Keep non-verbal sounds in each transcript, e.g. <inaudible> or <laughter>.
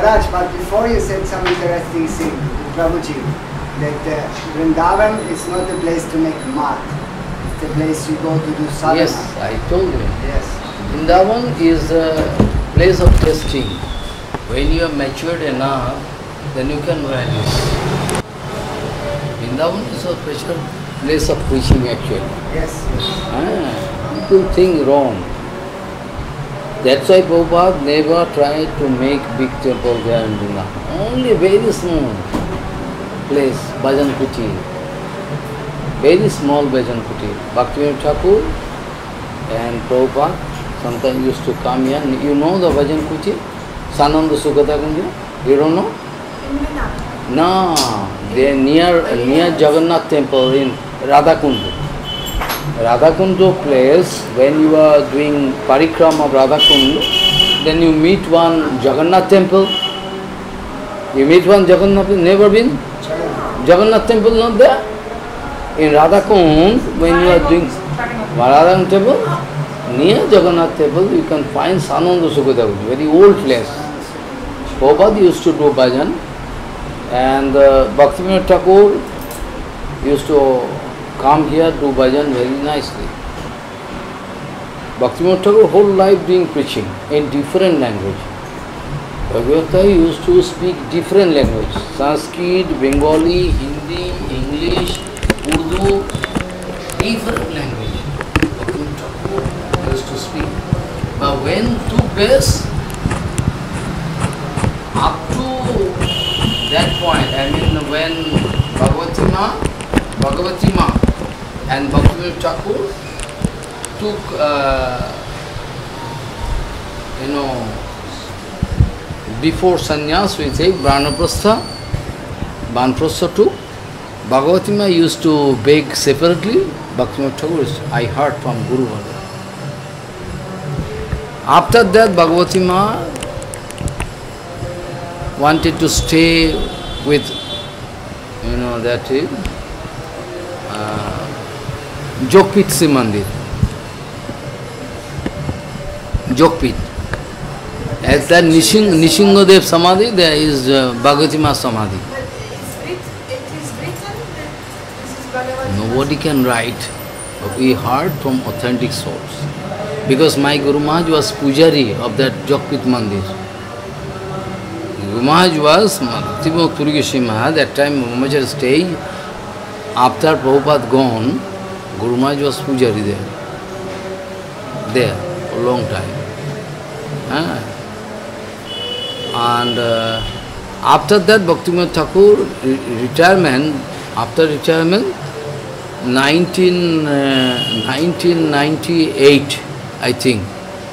Maharaj, but before you said some interesting thing, Prabhuji, that uh, Vrindavan is not a place to make mat. It's the place you go to do sadhana. Yes, I told you. Yes. Vrindavan is a place of testing. When you are matured enough, then you can realize. Vrindavan is a special place of preaching actually. Yes. Ah, people think wrong. That's why Prabhupada never tried to make big temple there in Vrindavan. Only very small place, Bhajan Kuti. Very small Bhajan Kuti. Bhaktivinoda Thakur and Prabhupada sometimes used to come here. You know the Bhajan Kuti? Sananda Sukata Kunja? You don't know? No, they are near, near Jagannath temple in Radhakund. Radhakund place, when you are doing parikram of Radhakund, then you meet one Jagannath temple. You meet one Jagannath temple, never been? Jagannath temple not there? In Radhakund, when you are doing Radhakund temple, near Jagannath temple, you can find Sananda Sukadeva, very old place. Prabhupada used to do bhajan, and uh, Bhaktivinoda Thakur used to come here do bhajan very nicely. Bhaktivinoda Thakur whole life doing preaching in different language. Bhagavata used to speak different language, Sanskrit, Bengali, Hindi, English, Urdu, different language. Bhaktivinoda used to speak. But when took base, up to that point, I mean when Bhagavati Ma, Bhagavati Ma and Bhaktivinoda Thakur took, uh, you know, before sannyas we take Brahmaprastha, Banprastha took, Bhagavati Ma used to beg separately, Bhaktivinoda Thakur, I heard from Guru Bhagavad. After that, Bhagavati Ma wanted to stay with, you know, that is जोगपीठ Shiv मंदिर जोगपीठ At that Nishing, Nishingodev Samadhi, there is uh, Bhagavatima Samadhi. Nobody can write. But we heard from authentic source. Because my Guru Maharaj was Pujari of that Jokpit Mandir. Guru Maharaj was Tibo Turgishi Maharaj. That time Guru Maharaj staying after Prabhupada gone, Guru Maharaj was pujari there. There, a long time. Ah. And uh, after that, Bhaktivinoda Thakur, re- retirement, after retirement, 19, uh, 1998, I think,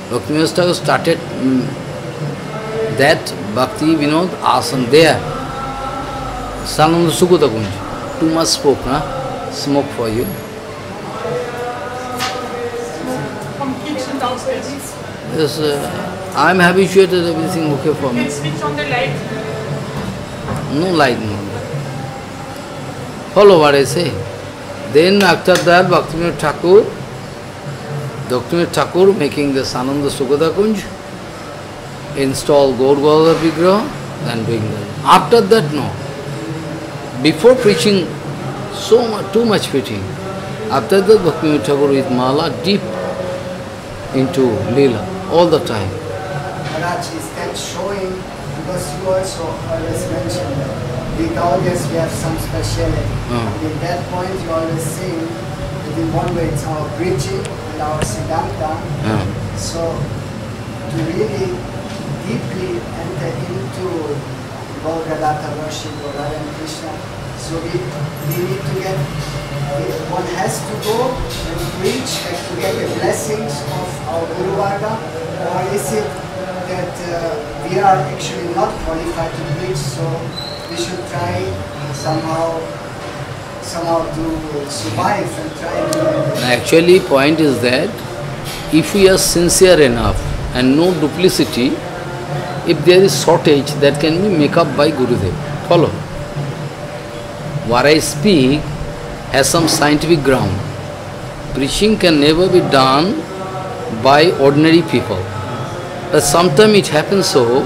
Bhaktivinoda Thakur started mm, that Bhakti Vinod Asan there. Sananda Sukhuta Kunj. Too much smoke, huh? Smoke for you. From kitchen downstairs. Yes, uh, I am habituated, everything okay for You me. can switch on the light. No light, no. Follow what I say. Then after that, Bhaktivinoda Thakur, Bhaktivinoda Thakur making the Sananda Sukada Kunj, install Gaur Gaur Vigraha and doing that. After that, no. Before preaching, so much, too much preaching. After that, Bhaktivinoda Thakur with Mala deep into Leela all the time. Maharaj, is that showing, because you also always mentioned that with audience we have some speciality. Ah. And at that point you always saying that in one way it's our preaching and our Siddhanta. Yeah. So to really deeply enter into Worship or Radha and Krishna, so we, we need to get, one has to go and preach and to get the blessings of our Guru Varga, or is it that uh, we are actually not qualified to preach, so we should try somehow somehow to survive and try to Actually, point is that if we are sincere enough and no duplicity, if there is shortage, that can be make up by Gurudev. Follow. What I speak has some scientific ground. Preaching can never be done by ordinary people. But sometimes it happens so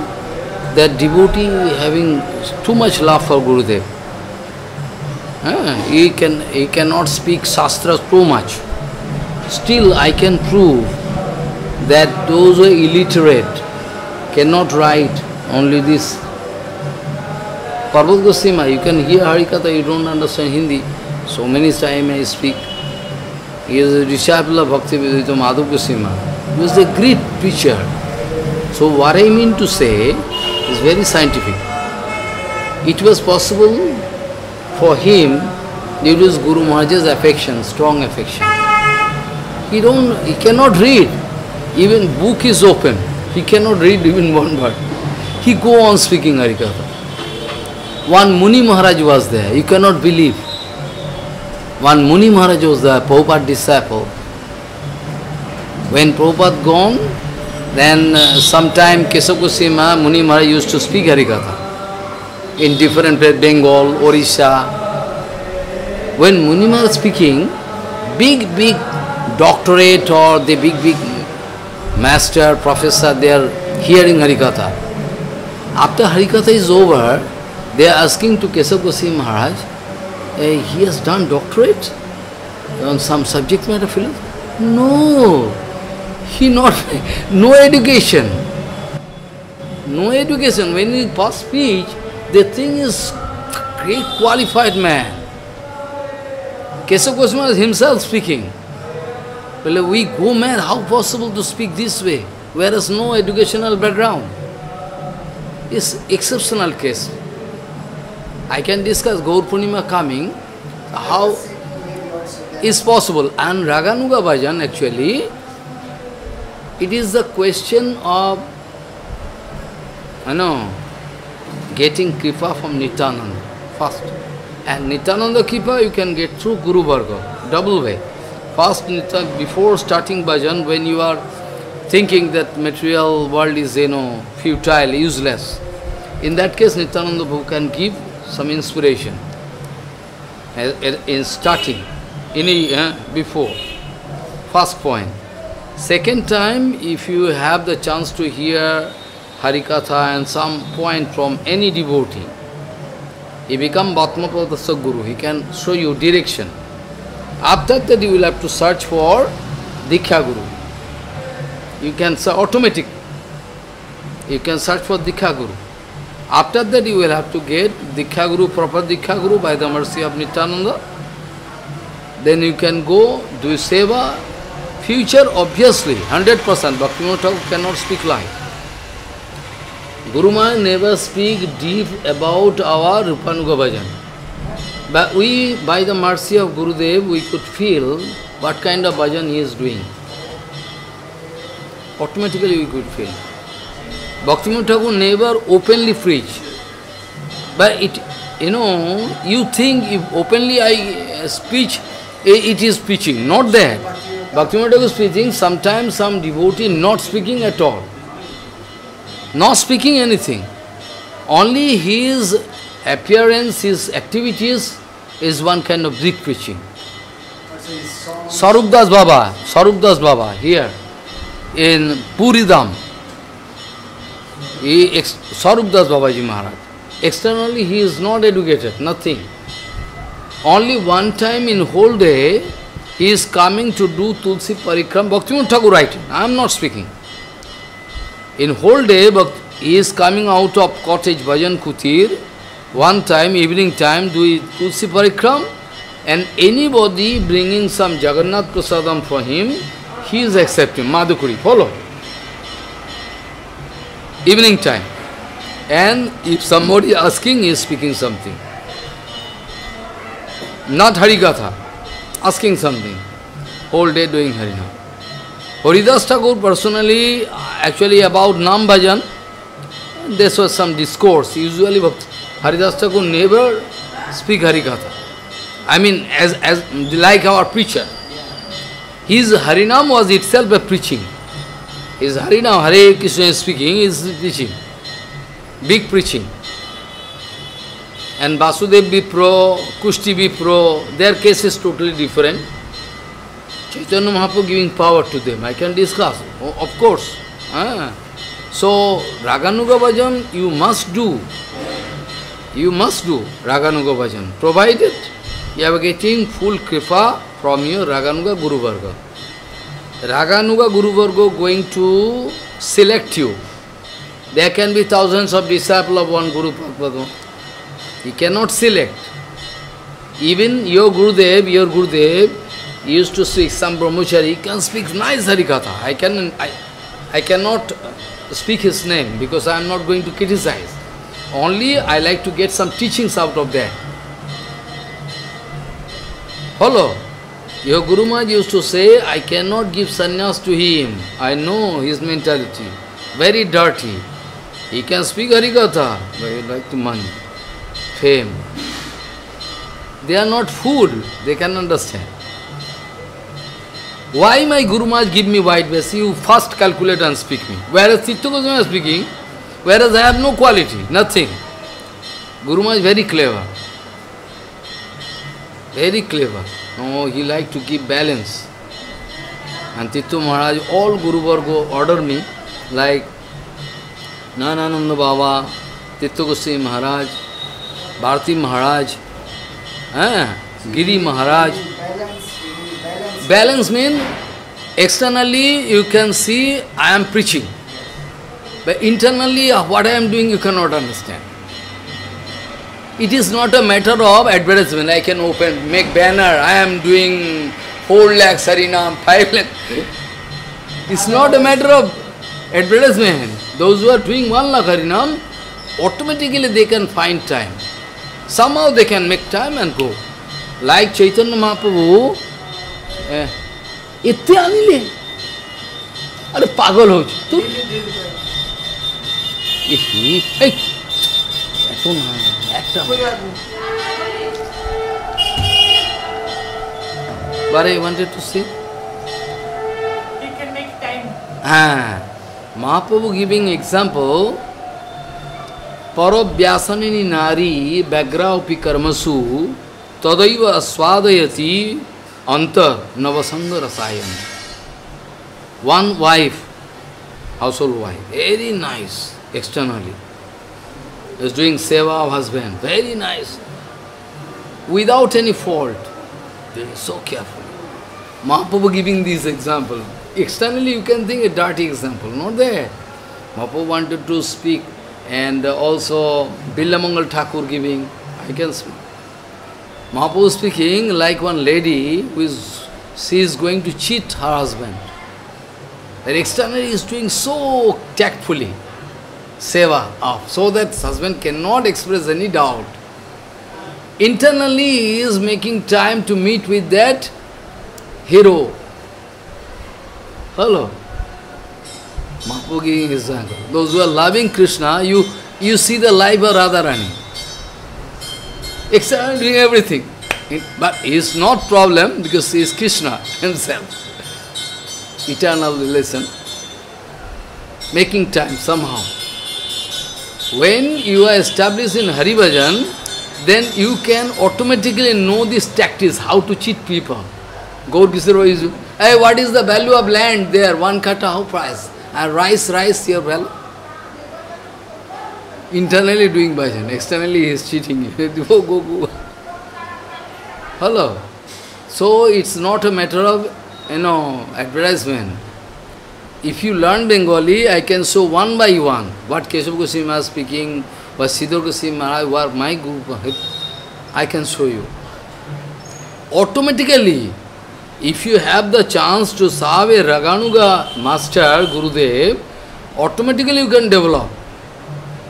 that devotee having too much love for Gurudev. He, can, he cannot speak Shastra too much. Still, I can prove that those who are illiterate cannot write only this. Parvat Goswami, you can hear Harikatha, you don't understand Hindi. So many times I speak. He is a disciple of Bhakti Vedanta Madhav Goswami. He was a great preacher. So what I mean to say is very scientific. It was possible for him due to Guru Maharaj's affection, strong affection. He don't he cannot read. Even book is open. He cannot read even one word. He go on speaking Harikatha. One Muni Maharaj was there, you cannot believe. One Muni Maharaj was there, Prabhupada disciple. When Prabhupada gone, then uh, sometime Kesab Goswami Muni Maharaj used to speak Harikatha in different places, Bengal, Orissa. When Muni Maharaj speaking, big, big doctorate or the big, big master, professor, they are hearing Harikatha. After Harikatha is over, they are asking to Kesab Goswami Maharaj, eh, he has done doctorate on some subject matter philosophy. No, he not, no education. No education. When he pass speech, they think is great qualified man. Kesab Goswami is himself speaking. Well, we go mad, how possible to speak this way, whereas no educational background. It's exceptional case. I can discuss Gaur Purnima coming, how is possible. And Raganuga Bhajan actually, it is the question of, you know, getting kripa from Nityananda first. And Nityananda kripa you can get through Guru Varga, double way. First, before starting bhajan, when you are thinking that material world is, you know, futile, useless, in that case, Nityananda Prabhu can give some inspiration as- as- in starting, in a, uh, before. First point. Second time, if you have the chance to hear Harikatha and some point from any devotee, he become Bhatmapada Guru. He can show you direction. After that, you will have to search for Diksha Guru. You can search automatic. You can search for Diksha Guru. After that, you will have to get Diksha Guru, proper Diksha Guru by the mercy of Nityananda. Then you can go do seva. Future, obviously, 100%. Bhaktivinoda cannot speak lie. Guru Maharaj never speak deep about our Rupanuga bhajan. But we, by the mercy of Gurudev, we could feel what kind of bhajan he is doing. Automatically we could feel. Bhaktivinoda Thakur never openly preach. But it, you know, you think if openly I uh, speech, it is preaching. Not that. Bhaktivinoda Thakur is preaching, sometimes some devotee not speaking at all. Not speaking anything. Only his appearance, his activities is one kind of Greek preaching. Also his song. Sarup Das Baba, Sarup Das Baba, here in Puridam, he ex- Babaji Maharaj. Externally he is not educated, nothing. Only one time in whole day he is coming to do Tulsi Parikram. Bhaktivinoda Thakur writing, I am not speaking. In whole day Bhakt- he is coming out of cottage Bhajan Kutir, one time, evening time, do Tulsi Parikram, and anybody bringing some Jagannath Prasadam for him, he is accepting, Madhukuri, follow. Evening time. And if somebody asking, he is speaking something. Not Harikatha, asking something. Whole day doing Harinam. Haridas Thakur personally, actually about Nam Bhajan, this was some discourse. Usually Bhakt- Haridas Thakur never speak Harikatha. I mean, as, as like our preacher. His Harinam was itself a preaching. His Harinam, Hare Krishna is speaking, is preaching. Big preaching. And Vasudev Vipro, Kushti Vipro, their case is totally different. Chaitanya Mahaprabhu giving power to them. I can discuss, o- of course. Ah. So, Raganuga Bhajan you must do. You must do Raganuga Bhajan, provided you are getting full kripa from your Raganuga Guru Varga. Raganuga Guru Varga going to select you. There can be thousands of disciples of one Guru Padma. He cannot select. Even your Gurudev, your Gurudev used to speak, some brahmachari can speak nice Harikatha. I, can, I, I cannot speak his name because I am not going to criticize. Only I like to get some teachings out of that. Follow. Your Guru Maharaj used to say, I cannot give sannyas to him. I know his mentality. Very dirty. He can speak Harikatha, but he like to money, fame. They are not fool, they can understand. Why my Guru Maharaj give me white vase? You first calculate and speak me. Whereas Chitta Goswami is speaking, whereas I have no quality, nothing. Guru Maharaj is very clever. Very clever. Oh, he like to give balance. And Tittu Maharaj, all Guru Varga order me, like Nanananda Baba, Tittu Goswami Maharaj, Bharati Maharaj, eh, Giri Maharaj. Balance means externally you can see I am preaching. But internally, what I am doing, you cannot understand. It is not a matter of advertisement. I can open, make banner, I am doing 4 lakh Sarinam, 5 lakh. It's not a matter of advertisement. Those who are doing 1 lakh Harinam, automatically they can find time. Somehow they can make time and go. Like Chaitanya Mahaprabhu, eh, इतने आने ले अरे पागल हो तू তো এই এত না একটা But I wanted to say, He can make time. ah, Mahaprabhu giving example, Parabhyasanini nari bagraupi karmasu tadaiva swadayati anta navasanga rasayam. One wife, household wife, very nice Externally, is doing seva of husband, very nice, without any fault. Are so careful. Mahaprabhu giving this example. Externally you can think a dirty example, not there. Mahaprabhu wanted to speak and also Billamangal Thakur giving, I can speak. Mahaprabhu speaking like one lady who is, she is going to cheat her husband. And externally is doing so tactfully, seva of, so that husband cannot express any doubt. Internally he is making time to meet with that hero. Hello. Mahaprabhu giving example. Those who are loving Krishna, you, you see the life of Radharani. Externally doing everything. But is not problem because he is Krishna <laughs> himself. Eternal relation. Making time somehow. When you are established in Hari Bhajan, then you can automatically know these tactics, how to cheat people. Gaur Kishore is, hey, what is the value of land there? One kata, how price? And rice, rice, your value. Internally doing bhajan, externally he is cheating you. <laughs> go, go, go. Hello. So it's not a matter of, you know, advertisement. If you learn Bengali, I can show one by one what Keshav Goswami is speaking, what Siddhar Goswami Maharaj, what my group, I can show you. Automatically, if you have the chance to serve a Raganuga master, Gurudev, automatically you can develop.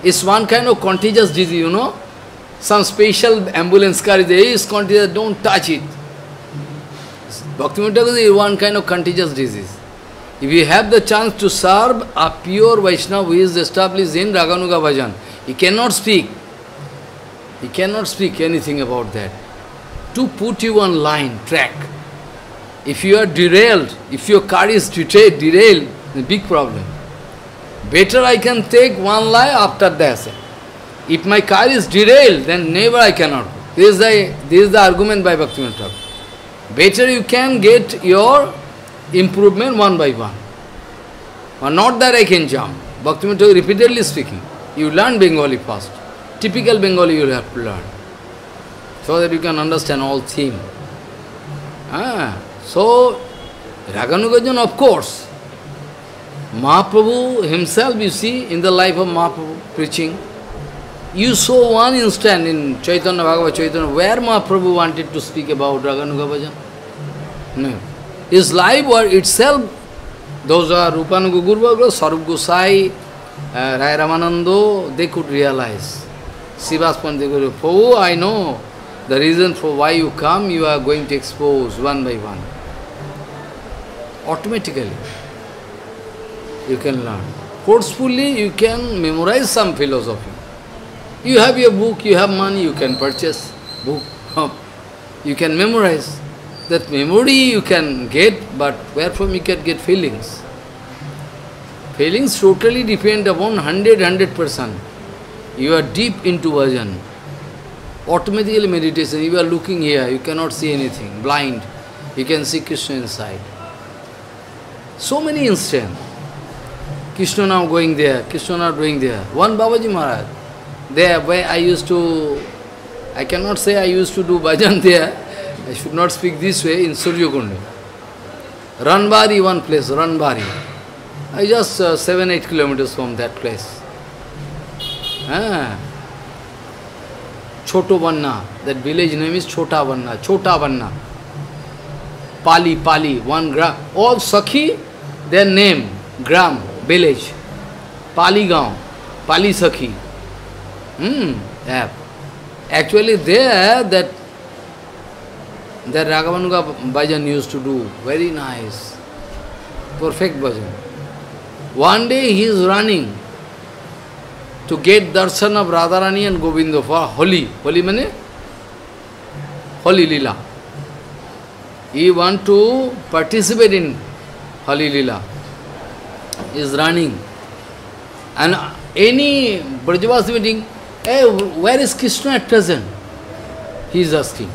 It's one kind of contagious disease, you know. Some special ambulance car is there, is contagious, don't touch it. Bhakti is one kind of contagious disease. If you have the chance to serve a pure Vaishnava who is established in Raganuga Bhajan, he cannot speak. He cannot speak anything about that. To put you on line, track. If you are derailed, if your car is derailed, a big problem. Better I can take one lie after that. If my car is derailed, then never I cannot. This is the, this is the argument by Bhaktivinoda. Better you can get your improvement one by one. But not that I can jump. Bhaktivinoda repeatedly speaking. You learn Bengali first. Typical Bengali you have to learn. So that you can understand all theme. Ah, so, Raganugajan, of course, Mahaprabhu himself, you see, in the life of Mahaprabhu preaching, you saw one instant in Chaitanya Bhagavad Chaitanya where Mahaprabhu wanted to speak about Raganuga. No. His life was itself, those are Rupanuga Guruvagla, Sarup Gosai, uh, Rai Ramanando, they could realize. Sivas Pandit oh, I know the reason for why you come, you are going to expose one by one. Automatically, you can learn. Forcefully, you can memorize some philosophy. You have your book, you have money, you can purchase book. You can memorize. That memory you can get, but where from you can get feelings? Feelings totally depend upon 100, 100%. You are deep into bhajan. Automatically meditation, you are looking here, you cannot see anything, blind. You can see Krishna inside. So many instants. Krishna now going there, Krishna now doing there. One Babaji Maharaj, there where I used to, I cannot say I used to do bhajan <laughs> there, I should not speak this way in Suryakundi. Ranbari, one place, Ranbari. I just uh, seven, eight kilometers from that place. Ah. Choto Vanna, that village name is Chota Vanna, Chota Vanna. Pali, Pali, one gram. All Sakhi, their name, gram, village. Pali Gaon, Pali Sakhi. Hmm, yeah. Actually there, that, that Raghavanga bhajan used to do, very nice. Perfect bhajan. One day he is running to get darshan of Radharani and Govinda for Holi. Holi means Holi Lila. He want to participate in Holi Lila. He is running. And any Brajavasi meeting, hey, where is Krishna at present? He is asking.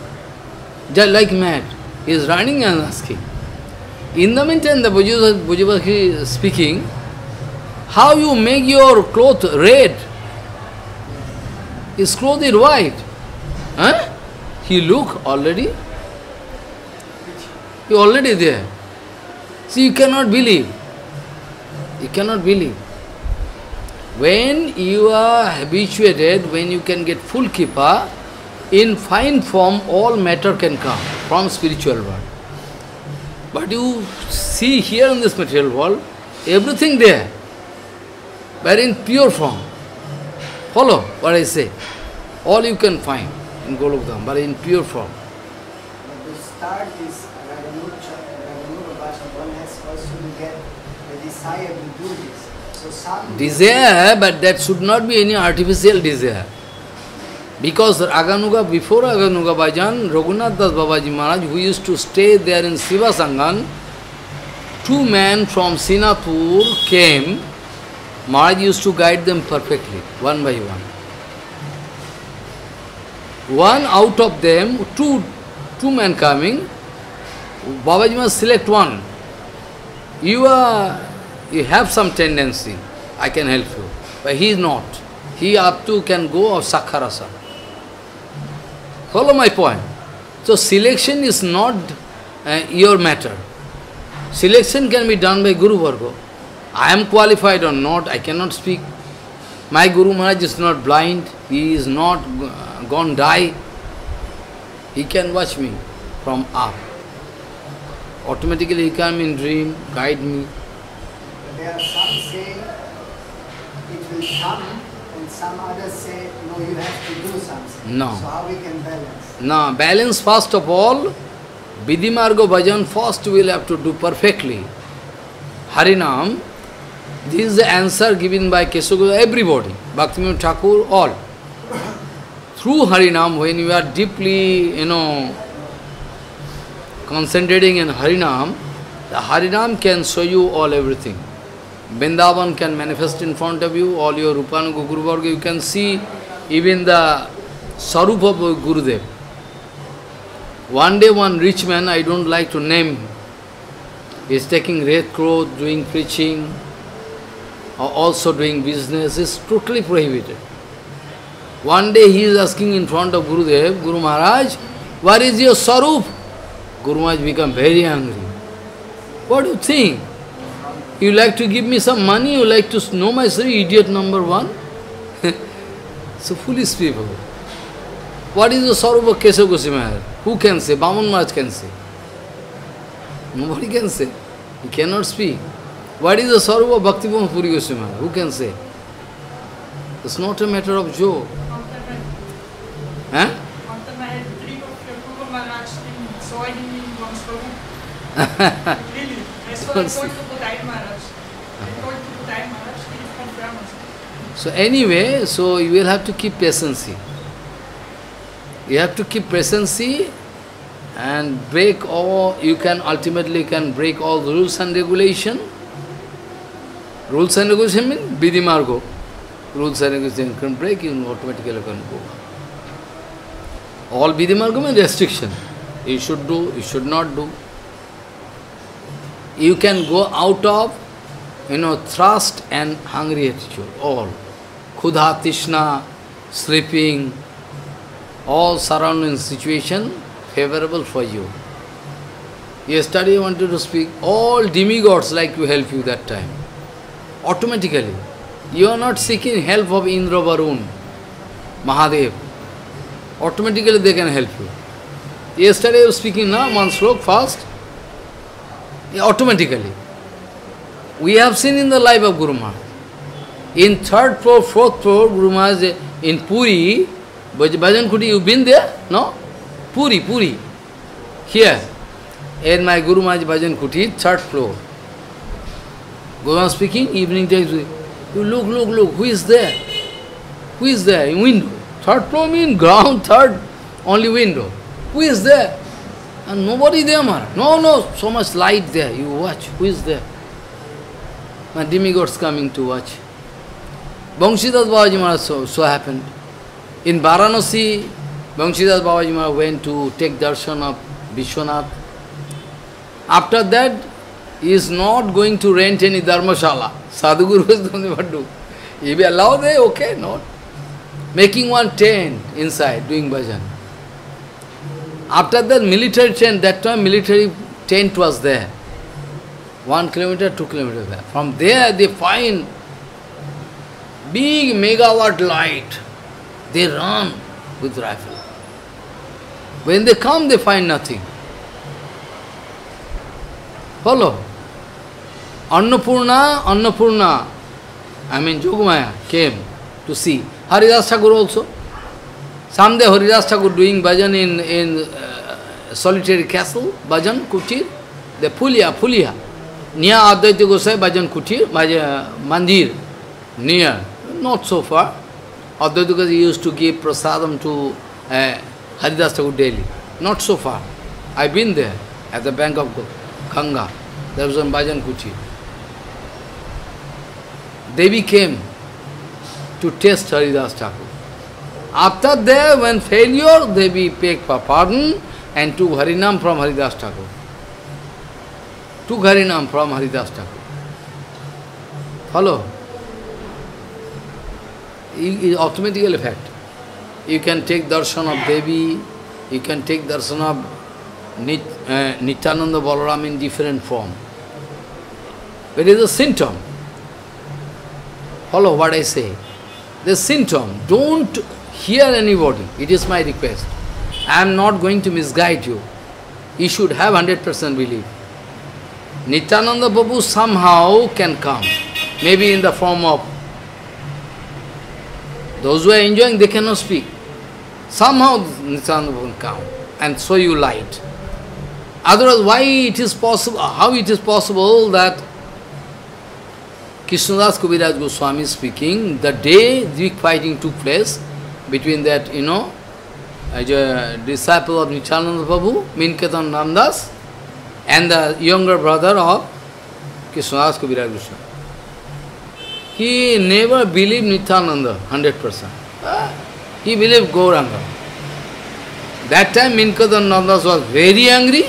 Just like mad. He is running and asking. In the meantime, the Brajavasi is speaking, how you make your cloth red? His cloth is white. Huh? He look already. You already there. See, you cannot believe. You cannot believe. When you are habituated, when you can get full kripa, in fine form all matter can come from spiritual world. But you see here in this material world, everything there, but in pure form. Follow what I say. All you can find in Golokdham, but in pure form. But to start this uh, Raganuga Raganuga Bhajan, one has first to get the desire to do this. So Desire, but that should not be any artificial desire. Because Raganuga, before Raganuga Bhajan, Raghunath Das Babaji Maharaj, who used to stay there in Siva Sangan, two men from Sinapur came, Maharaj used to guide them perfectly, one by one. One out of them, two, two men coming, Babaji must select one. You are, you have some tendency, I can help you. But he is not. He up to can go of Sakharasa. Follow my point. So selection is not uh, your matter. Selection can be done by Guru Varga. I am qualified or not, I cannot speak. My Guru Maharaj is not blind, he is not uh, gone die. He can watch me from up. Automatically he come in dream, guide me. There are some say it will come and some others no you have to do something. No. So how we can balance? Now, balance first of all, Vidhimarga bhajan first we will have to do perfectly. Harinam, this is the answer given by Kesaguru, everybody, Bhaktivinoda Thakur, all. Through Harinam, when you are deeply, you know, concentrating in Harinam, the Harinam can show you all everything. Vrindavan can manifest in front of you, all your Rupanuga Guru Varga, you can see even the Sarup of Gurudev. One day one rich man, I don't like to name, is taking red clothes, doing preaching. or also doing business is totally prohibited. One day he is asking in front of Gurudev, Guru Maharaj, what is your sarup? Guru Maharaj become very angry. What do you think? You like to give me some money, you like to know my story, idiot number one? <laughs> so foolish people. What is the sarup of Keshav Goswami Maharaj? Who can say? Baman Maharaj can say. Nobody can say. He cannot speak. What is the sarup of Bhakti Puri Goswami Maharaj? Who can say? It's not a matter of joke. Huh? Want the Maharaj trip So anyway, so you will have to keep patience. You have to keep patience and break all, you can ultimately can break all the rules and regulation. Rules and regulation mean Vidhi Margo. Rules and regulation can break, you automatically can go. All Vidhi Margo mean restriction. You should do, you should not do. You can go out of, you know, thirst and hungry attitude, all. Kudha, Tishna, sleeping, all surrounding situation favorable for you. Yesterday I wanted to speak, all demigods like to help you that time. Automatically. You are not seeking help of Indra Varun, Mahadev. Automatically they can help you. Yesterday I was speaking now, one slok fast. Automatically. We have seen in the life of Guru Maharaj. In third floor, fourth floor, Guru Maharaj in Puri, Bhaj- Bhajan Kuti, you been there? No? Puri, Puri. Here. In my Guru Maharaj Bhajan Kuti, third floor. Guru Maharaj speaking, evening times, you look, look, look, who is there? Who is there in window? Third floor mean ground, third, only window. Who is there? And nobody there, Maharaj. No, no, so much light there. You watch, who is there? My demigods coming to watch. Banshidas Babaji Maharaj so, so happened. In Varanasi, Banshidas Babaji Maharaj went to take darshan of Vishwanath. After that, he is not going to rent any dharmashala. Sadhguru is doing what do. He be allowed there, okay, not. Making one tent inside, doing bhajan. After that military tent, that time military tent was there. One kilometer, two kilometer there. From there they find big megawatt light. They run with rifle. When they come, they find nothing. Follow? Annapurna, Annapurna, I mean Jogamaya came to see. Haridas Thakur also. Someday Haridas Thakur doing bhajan in, in uh, solitary castle, bhajan, kutir, the Pulia, Pulia. Near Advaita Gosai Bhajan Kutir, Bhajan Mandir, near, not so far. Advaita used to give prasadam to uh, Haridas Thakur daily. Not so far. I've been there, at the bank of Ganga. There was one Bhajan Kutir. Devi came to test Haridas Thakur. After that, when failure, Devi begged for pardon and took Harinam from Haridas Thakur. Took Harinam from Haridas Thakur. Follow? Is automatically fact. You can take darshan of Devi, you can take darshan of Nit, uh, Nityananda Balaram in different form. But it is a symptom. Follow what I say. The symptom. Don't hear anybody. It is my request. I am not going to misguide you. You should have 100% belief. Nityananda Babu somehow can come. Maybe in the form of those who are enjoying, they cannot speak. Somehow Nityananda can come and show you light. Otherwise, why it is possible, how it is possible that Krishnadas Kaviraj Goswami speaking, the day the fighting took place between that, you know, uh, as a disciple of Nityananda Prabhu, Minaketan Ramdas, and the younger brother of Krishnadas Kaviraj Goswami. He never believed Nityananda 100%. Ah, He believed Gauranga. That time Minketan Ramdas was very angry,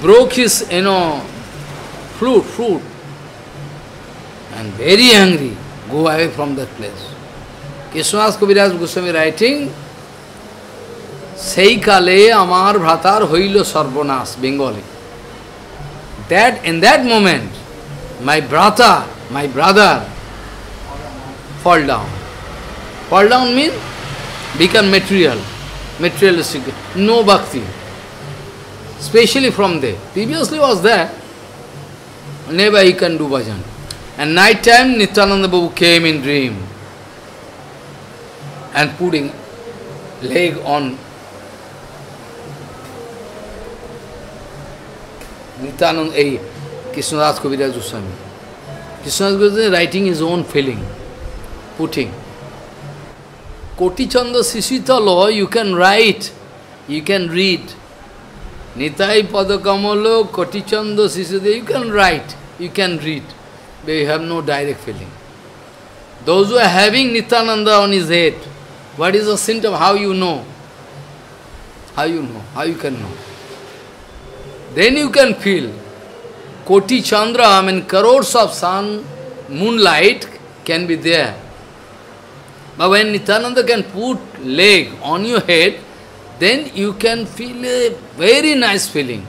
broke his, you know, flute, flute, and very angry, go away from that place. Krishnadas Kaviraj Goswami writing, সেই কালে আমার ভ্রাতার হইল Bengali that in that moment my brother my brother fall down fall down means become material materialistic no bhakti especially from there previously was there never he can do bhajan and night time nityananda babu came in dream and putting leg on Nityanand, a Krishnadas Kaviraj Goswami. Krishnadas Goswami writing his own feeling, putting. Koti Chanda Sisitalo, you can write, you can read. Nitai Padakamalo, Koti Chanda Sisitalo, you can write, you can read, but you have no direct feeling. Those who are having Nityananda on his head, what is the symptom? How you know? How you know? How you can know? Then you can feel Koti Chandra, I mean crores of sun, moonlight can be there. But when Nityananda can put leg on your head, then you can feel a very nice feeling.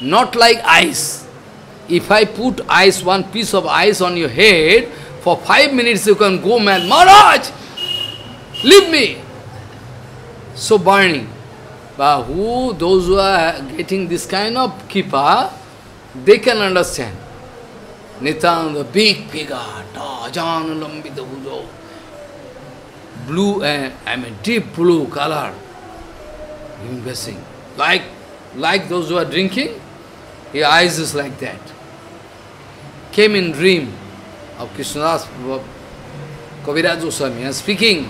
Not like ice. If I put ice, one piece of ice on your head, for five minutes you can go mad. Maharaj, leave me. So burning. But who, those who are getting this kind of kripa, they can understand. Nityananda, big figure, blue, uh, I mean deep blue color, giving blessing. Like, like those who are drinking, his eyes is like that. Came in dream of Krishnadas, Kaviraj Goswami, and speaking,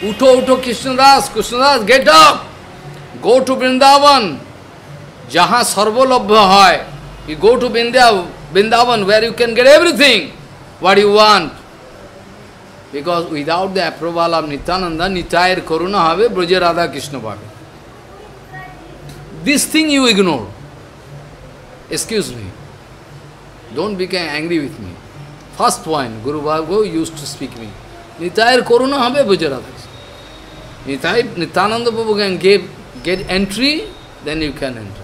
Uto, Uto, Krishnadas, Krishnadas, get up! Go to Vrindavan, jahan sarvolabha hai. You go to Vrindavan where you can get everything, what you want. Because without the approval of Nityananda, Nitayar Karuna have Braja Radha Krishna Bhave. This thing you ignore. Excuse me. Don't become angry with me. First point, Guru Bhagavad used to speak me. Nitayar Karuna have Braja Radha Krishna. Nityananda Babu can give, get entry, then you can enter.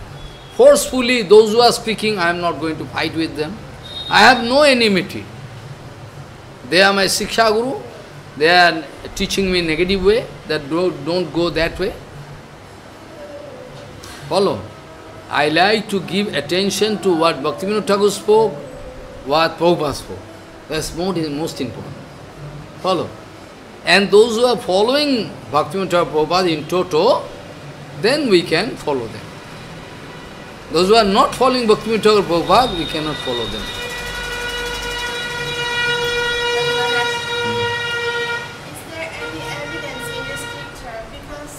Forcefully, those who are speaking, I am not going to fight with them. I have no enmity. They are my Siksha Guru. They are teaching me negative way, that don't, don't go that way. Follow. I like to give attention to what Bhaktivinoda Thakur spoke, what Prabhupada spoke. That's most, most important. Follow. And those who are following Bhaktivinoda Prabhupada in toto, then we can follow them. Those who are not following Bhaktivinoda Thakur Prabhupada, we cannot follow them. Hmm. Is there any evidence in the scripture? Because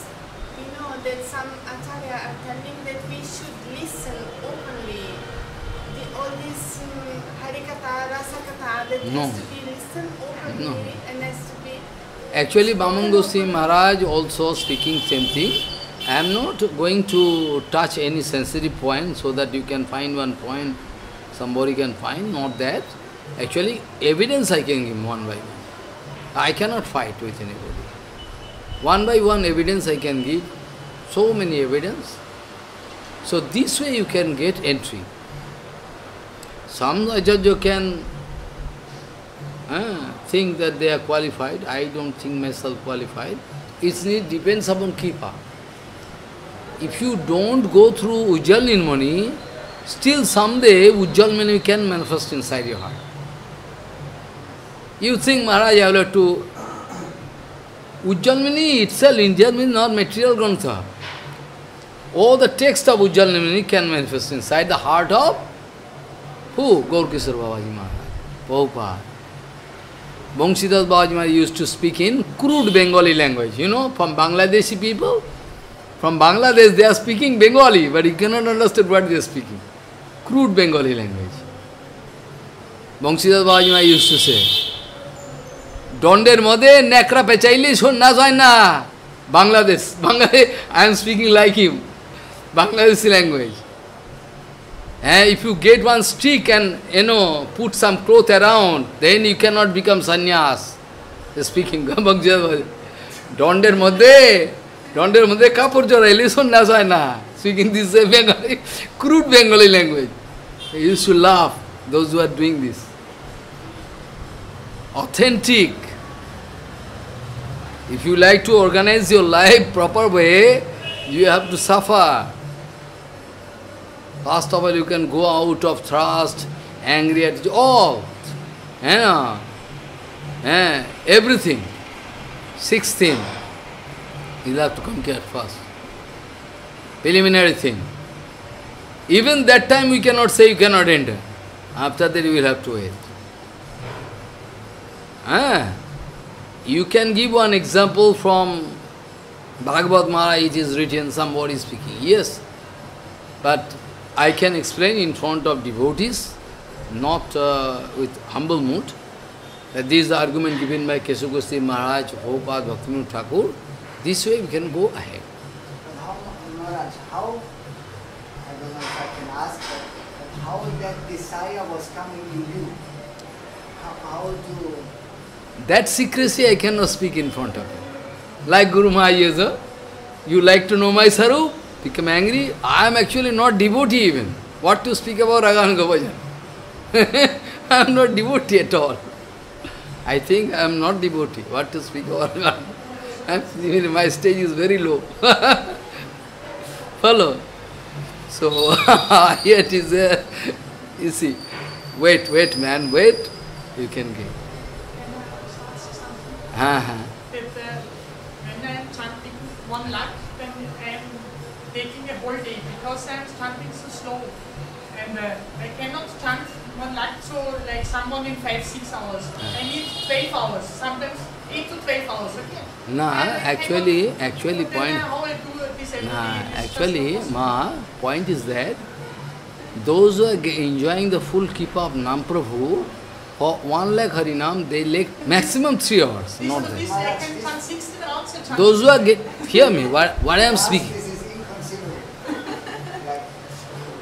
we know that some acharya are telling that we should listen openly. The, all this um, harikatha, rasakatha, that No. has to be listened openly No. and has to be... Actually, Baman Goswami Maharaj also speaking same thing. I am not going to touch any sensitive point so that you can find one point, somebody can find, not that. Actually, evidence I can give one by one. I cannot fight with anybody. One by one evidence I can give, so many evidence. So this way you can get entry. Some Acharya can uh, think that they are qualified. I don't think myself qualified. It depends upon Kripa. If you don't go through Ujjal Nirmani, still someday Ujjal Nirmani can manifest inside your heart. You think, Maharaj, I will have to... Ujjal Nirmani itself, Ujjal means not material grantha. All the text of Ujjal Nirmani can manifest inside the heart of who? Gaur Kishore Babaji Maharaj, Prabhupada. Bangsidas Babaji Maharaj used to speak in crude Bengali language. You know, from Bangladeshi people, from Bangladesh they are speaking Bengali, but you cannot understand what they are speaking. Crude Bengali language. Bangsidas Babaji Maharaj used to say, মধ্যে ন্যাকড়া পেঁচাইলে সন্ন্যাস হয় না Bangladesh Bangladesh I am speaking like him Bangladeshi language. And if you get one stick and, you know, put some cloth around, then you cannot become sannyas. Speaking, দণ্ডের মধ্যে দণ্ডের মধ্যে কাপড় জড়াইলে সন্ন্যাস হয় না speaking this Bengali crude Bengali language use to love those who are doing this authentic. If you like to organize your life proper way, you have to suffer. First of all, you can go out of thrust, angry at all, you know, eh, everything. Sixth you'll have to come here first. Preliminary thing. Even that time we cannot say you cannot enter. After that you will have to wait. Ah, you can give one example from Bhagavad Maharaj, it is written, somebody speaking. Yes, but I can explain in front of devotees, not uh, with humble mood, that this is the argument given by Keshav Goswami Maharaj, Prabhupada, Bhaktivinoda Thakur. This way we can go ahead. How, Maharaj, how, I don't know if I can ask, but, how that desire was coming in you? How, how to, That secrecy I cannot speak in front of you. Like Guru Mahayaja, you like to know my sarup, become angry. I am actually not devotee even. What to speak about Ragan Bhajan? <laughs> I am not devotee at all. I think I am not devotee. What to speak about Ragan? Even my stage is very low. <laughs> Follow? So, <laughs> here it is, uh, you see. Wait, wait man, wait. You can give. Uh-huh. that uh, when I am chanting one lakh, then I am taking a whole day because I am chanting so slow. And uh, I cannot chant one lakh so like someone in 5 6 hours. I need 12 hours, sometimes 8 to 12 hours. Okay? Nah, And I actually, cannot- actually then point- I- how I do this every Nah, day, it's just actually, not. Ma, point is that those who are enjoying the full keep of Nam for one lakh Harinam, they like maximum three hours, This, not so that. this I can 16 hours. I chant Those who are get, hear me, what, what I am speaking. this is inconceivable. like,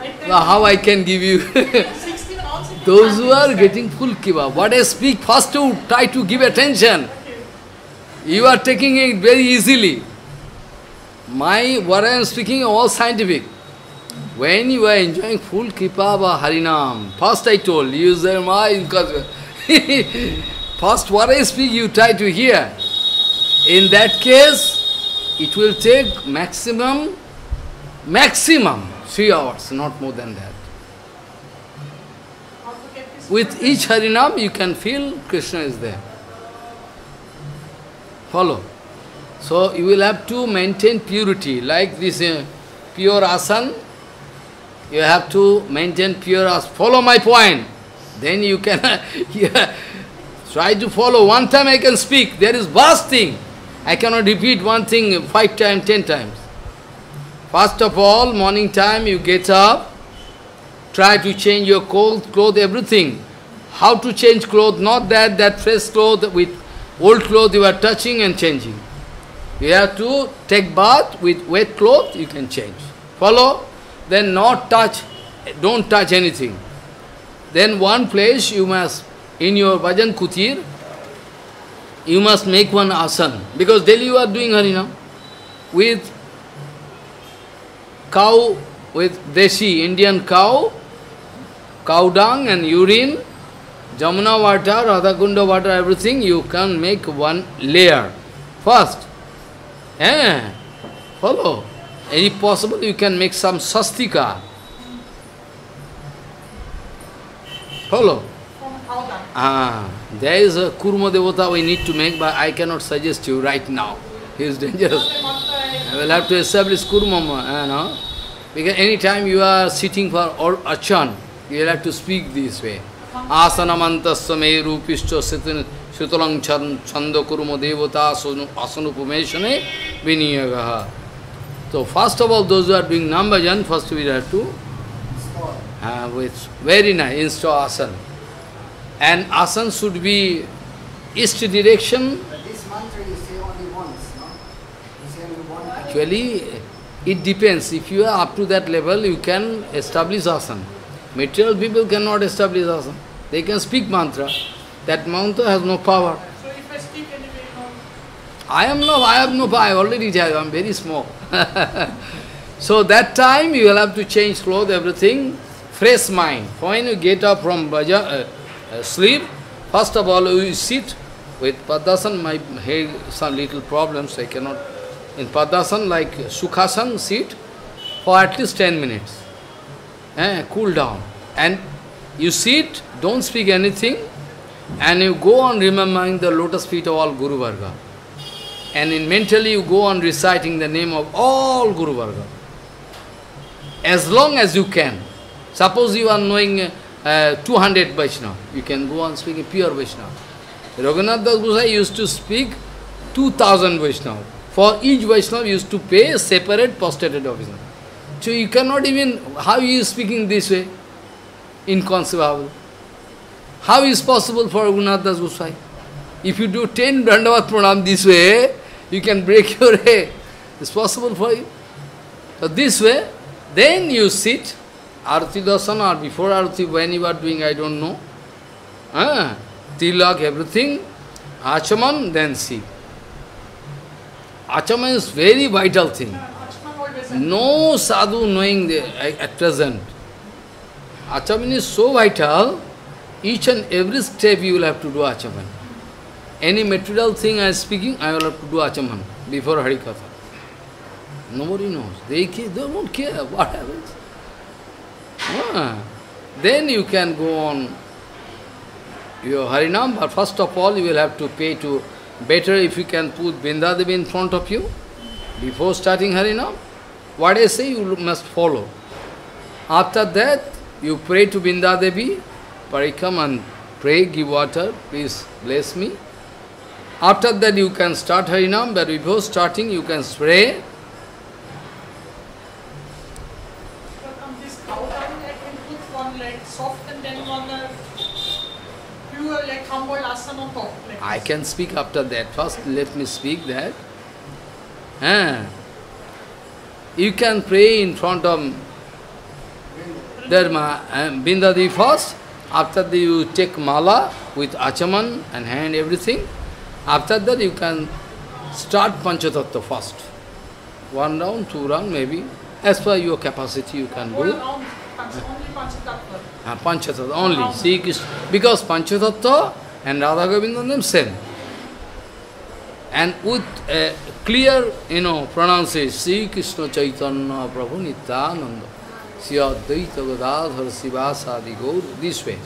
I can how I can give you <laughs> 16 hours. Those who are getting full kripa, what I speak, first to try to give attention. You are taking it very easily. My, what I am speaking, all scientific. When you are enjoying full kripa of Harinam, first I told, use your mind, because <laughs> first what I speak, you try to hear. In that case, it will take maximum, maximum three hours, not more than that. With each Harinam, you can feel Krishna is there. Follow. So you will have to maintain purity, like this uh, pure asan. You have to maintain pure asan. Follow my point. Then you can <laughs> yeah, try to follow. One time I can speak. There is vast thing. I cannot repeat one thing five times, ten times. First of all, morning time you get up, try to change your clothes, clothes, everything. How to change clothes? Not that that fresh clothes with old clothes you are touching and changing. You have to take bath with wet clothes, you can change. Follow? Then not touch, don't touch anything. Then one place you must, in your bhajan kutir, you must make one asan. Because daily you are doing harinam with cow, with desi, Indian cow, cow dung and urine, Jamuna water, Radhakunda water, everything, you can make one layer first. Eh? Follow. And if possible, you can make some sastika. Follow. Ah, there is a Kurma Devata we need to make, but I cannot suggest you right now. He is dangerous. I- will have to establish Kurma, you know. Because any time you are sitting for or achan, you will have to speak this way. আসনমন্তস্বমে রূপিষ্ঠ সুতলং ছন্দ কুরুম দেবতা আসনুপমেশনে বিনিয়োগ তো first of all those are doing নাম ভজন ফার্স্ট উই হ্যাভ টু হ্যাঁ উইথ ভেরি নাইস ইনস্টল আসন অ্যান্ড আসন should be east direction Actually, it depends. If you are up to that level, you can establish asana. Material people cannot establish asana. They can speak mantra. That mantra has no power. So if I speak anyway, no. I am no, I have no power. I already I am very small. <laughs> so that time you will have to change clothes, everything, fresh mind. When you get up from baja, uh, uh, sleep, first of all you sit with Padmasana, my head, some little problems, I cannot. In Padmasana, like Sukhasan, sit for at least 10 minutes. Eh, cool down. And you sit, don't speak anything, and you go on remembering the lotus feet of all Guru Varga. And in mentally you go on reciting the name of all Guru Varga. As long as you can. Suppose you are knowing uh, 200 Vaishnava, you can go on speaking pure Vaishnava. Raghunath Das Gosai used to speak 2000 Vaishnava. For each Vaishnava used to pay a separate prostrated officer. So you cannot even, how he is speaking this way? Inconceivable. How is possible for Raghunath Das Gosai? If you do 10 Dandavat Pranam this way, you can break <laughs> your head. It's possible for you. So this way, then you sit, Arati Dasana or before Arati, when you are doing, I don't know. Ah, tilak, everything, achaman, then see. Achaman is very vital thing. No sadhu knowing the, at present. Achaman is so vital, each and every step you will have to do achaman. Any material thing I am speaking, I will have to do achaman before Harikatha. Nobody knows. They, they don't care <laughs> what happens. Ah, Then you can go on your Harinam, but first of all you will have to pay to, better if you can put Vrindadevi in front of you, before starting Harinam. What I say you must follow. After that, you pray to Vrindadevi, parikam and pray, give water, please bless me. After that you can start Harinam, but before starting you can pray, But on this cow dung, I can put one leg soft and then one uh, pure like humble asana on top. Like I this. can speak after that. First, let me speak that. Ah. You can pray in front of Dharma and Bindadi first. After that, you take mala with achaman and hand everything. After that, you can start Panchatattva first. One round, two round, maybe. As per your capacity, you can do. only panchatattva. Ah, Panchatattva only. See, Because Panchatattva and Radha Govinda them same. And with a clear, you know, pronunciation, Sri Krishna Chaitanya Prabhu Nityananda, Sri Advaita Gadadhar Srivasadi Gaur, this way.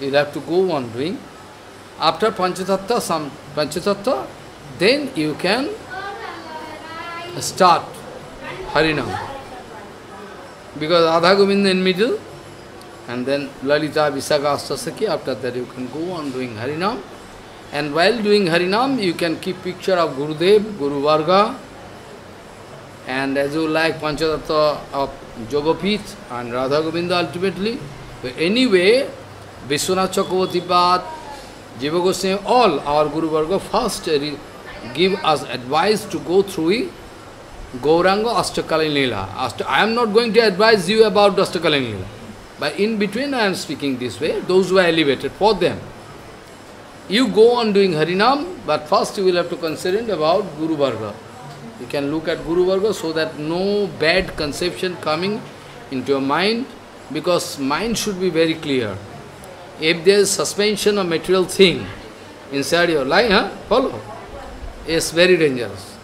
You'll have to go on doing. After Panchatattva, some Panchatattva, then you can start Harinam. Because Radha Govinda in middle, and then Lalita Visakha after that you can go on doing Harinam. And while doing Harinam, you can keep picture of Gurudev, Guru Varga, and as you like Panchatattva of Jogapith and Radha Govinda ultimately. But anyway, Vishwanath Chakravarti Path, Jiva Goswami, all our Guru Varga first give us advice to go through it Gauranga Ashtakalin Leela. Ashta I am not going to advise you about Ashtakalin Leela. But in between I am speaking this way, those who are elevated, for them. You go on doing Harinam, but first you will have to consider about Guru Varga. You can look at Guru Varga so that no bad conception coming into your mind, because mind should be very clear. If there is suspension of material thing inside your life, huh? follow, it's very dangerous.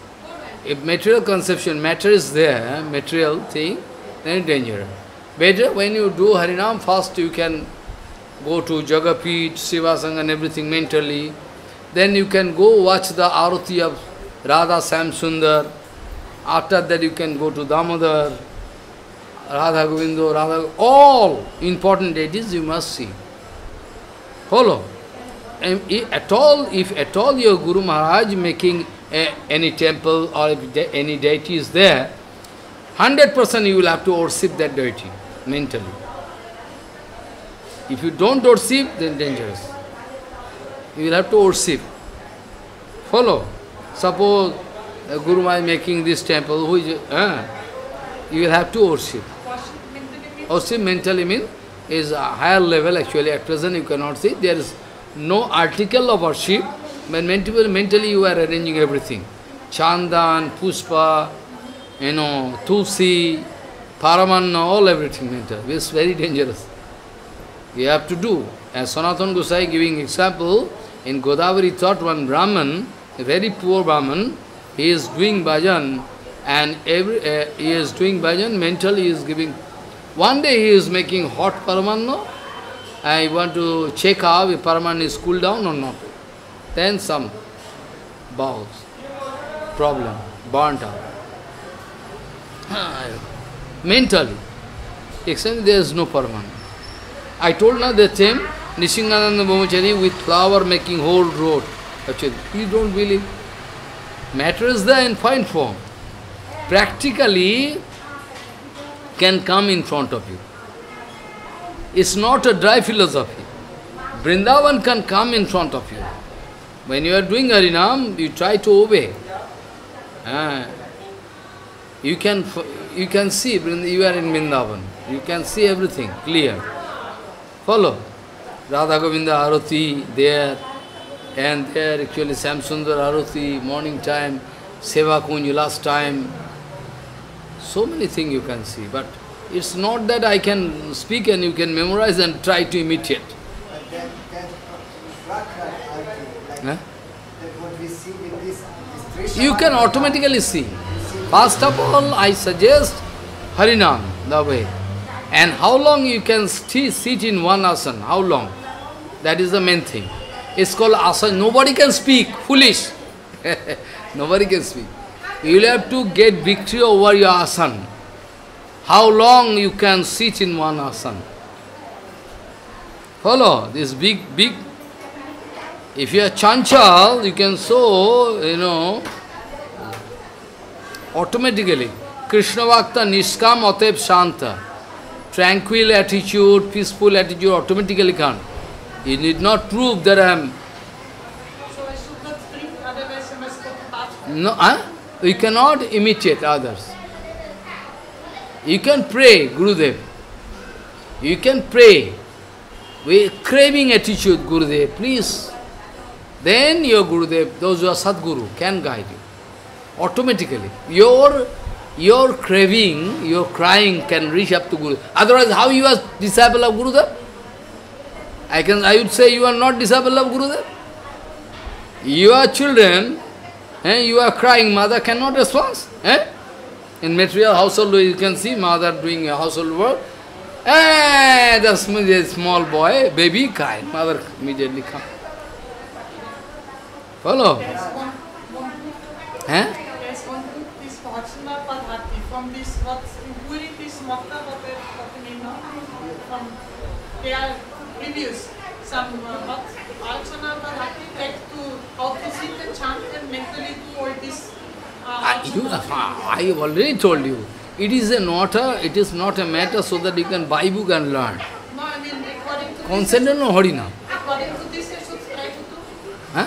If material conception, matter is there, material thing, then dangerous. Better when you do Harinam, first you can go to Jagapit, Sivasanga and everything mentally. Then you can go watch the Arati of Radha Shyamsundar. After that you can go to Damodar, Radha Govindo, Radha, all important deities you must see. Follow. And at all, if at all your Guru Maharaj making a, any temple or if de any deity is there, 100% you will have to worship that deity mentally. If you don't worship, then dangerous. You will have to worship. Follow. Suppose uh, Guru Maharaj making this temple, who is, uh, you will have to worship. Worship mentally means is a higher level actually at present you cannot see. There is no article of worship, but mentally, mentally you are arranging everything. Chandan, Pushpa, you know, Tulsi, Paramanna, all everything mental. It's very dangerous. You have to do. As Sanatana Gosai giving example, in Godavari thought one Brahman, a very poor Brahman, he is doing bhajan and every, uh, he is doing bhajan, mentally he is giving. One day he is making hot paramanna, I want to check how if paramanna is cooled down or not. Then some bowels, problem, burnt out. mentally, except there is no paramanna. I told now the same, Nrisimhananda Brahmachari with flower making whole road. Actually, you don't believe. Matter is there in fine form. Practically can come in front of you. It's not a dry philosophy. Vrindavan can come in front of you. When you are doing Harinam, you try to obey. Ah. You can you can see you are in Vrindavan. You can see everything clear. Follow. Radha Govinda Arati there, and there actually Shyamsundar Arati, morning time, Seva Kunj last time. So many things you can see, but it's not that I can speak and you can memorize and try to imitate. Huh? this, You can automatically see First of all, I suggest Harinam, the way. And how long you can sit in one asana, how long? That is the main thing. It's called asana. Nobody can speak, foolish. <laughs> Nobody can speak. You will have to get victory over your asana. How long you can sit in one asana. Follow this big, big. If you are chanchal, you can so, you know, automatically. Krishna Bhakta Niskam Ateb Shanta. Tranquil attitude, peaceful attitude automatically come. You need not prove that I am. So I should not drink, otherwise I must go to bathroom. No, huh? You cannot imitate others. You can pray, Gurudev. You can pray with craving attitude, Gurudev, please. Then your Gurudev, those who are Sadguru, can guide you. Automatically. Your your craving, your crying can reach up to Guru. Otherwise, how you are disciple of Gurudev? I can I would say you are not disciple of Gurudev. Your children, eh, you are crying, mother cannot respond. Eh? In material household, you can see mother doing a household work. Eh, the sm- the small boy, baby crying, mother immediately come. Follow? Eh? There's one book, this Vachana Padhati, from this, what, who is this Mokta, what they what the name now? From, they are reviews, some, uh, what, Vachana Padhati, like to, how to sit and chant and mentally do all this. Uh, I, you, I have already told you. It is a not a, it is not a matter so that you can buy book and learn. No, I mean, according to this, Concentrate on Harina. according to this, I should try to do. Huh?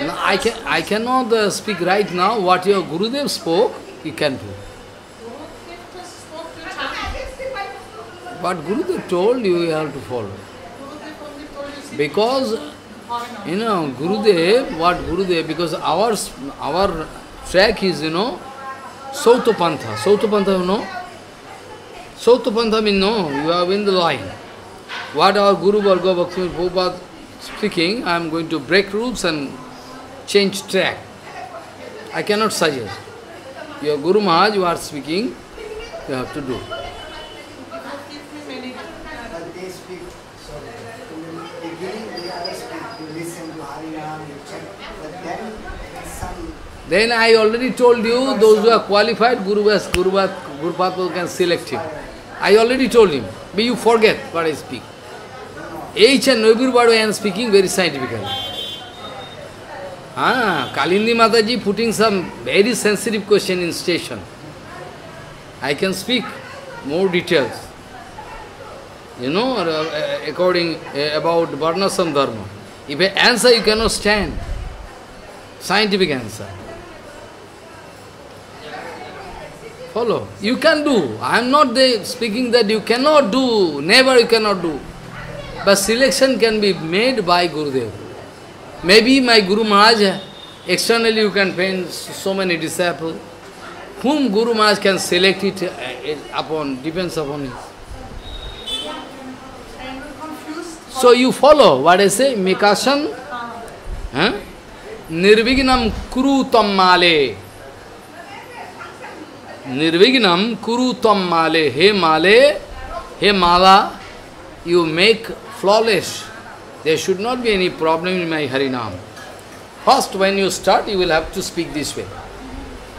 No, I, can, I cannot uh, speak right now. What your Gurudev spoke, he can do. What Gurudev told you, you have to follow. You Because, you know, Gurudev, what Gurudev, because our, our track is, you know, Sautapantha. Sautapantha, you know? Sautapantha means, no, you are in the line. What our Guru Varga Bhakti Prabhupada speaking, I am going to break rules and change track. I cannot suggest. Your Guru Maharaj, you are speaking, you have to do. Then I already told you, those who are qualified, Guru Vas, Guru Vas, Guru Papa can select him. I already told him, but you forget what I speak. Each and word I am speaking very scientifically. हाँ Kalindi Mata ji putting some very sensitive question in station I can speak more details you know according about वर्णसम धर्म if a answer you can stand scientific answer follow you can do I am not speaking that you can not do never you can not do but selection can be made by Gurudev Maybe my Guru Maharaj, externally you can find so many disciples. Whom Guru Maharaj can select it uh, upon, depends upon it. So you follow what I say, Mikashan, Uh, huh? Nirvignam kuru tammale. Nirvignam kuru tammale. Hey male, hey mala, you make flawless. There should not be any problem in my Harinam. First, when you start, you will have to speak this way.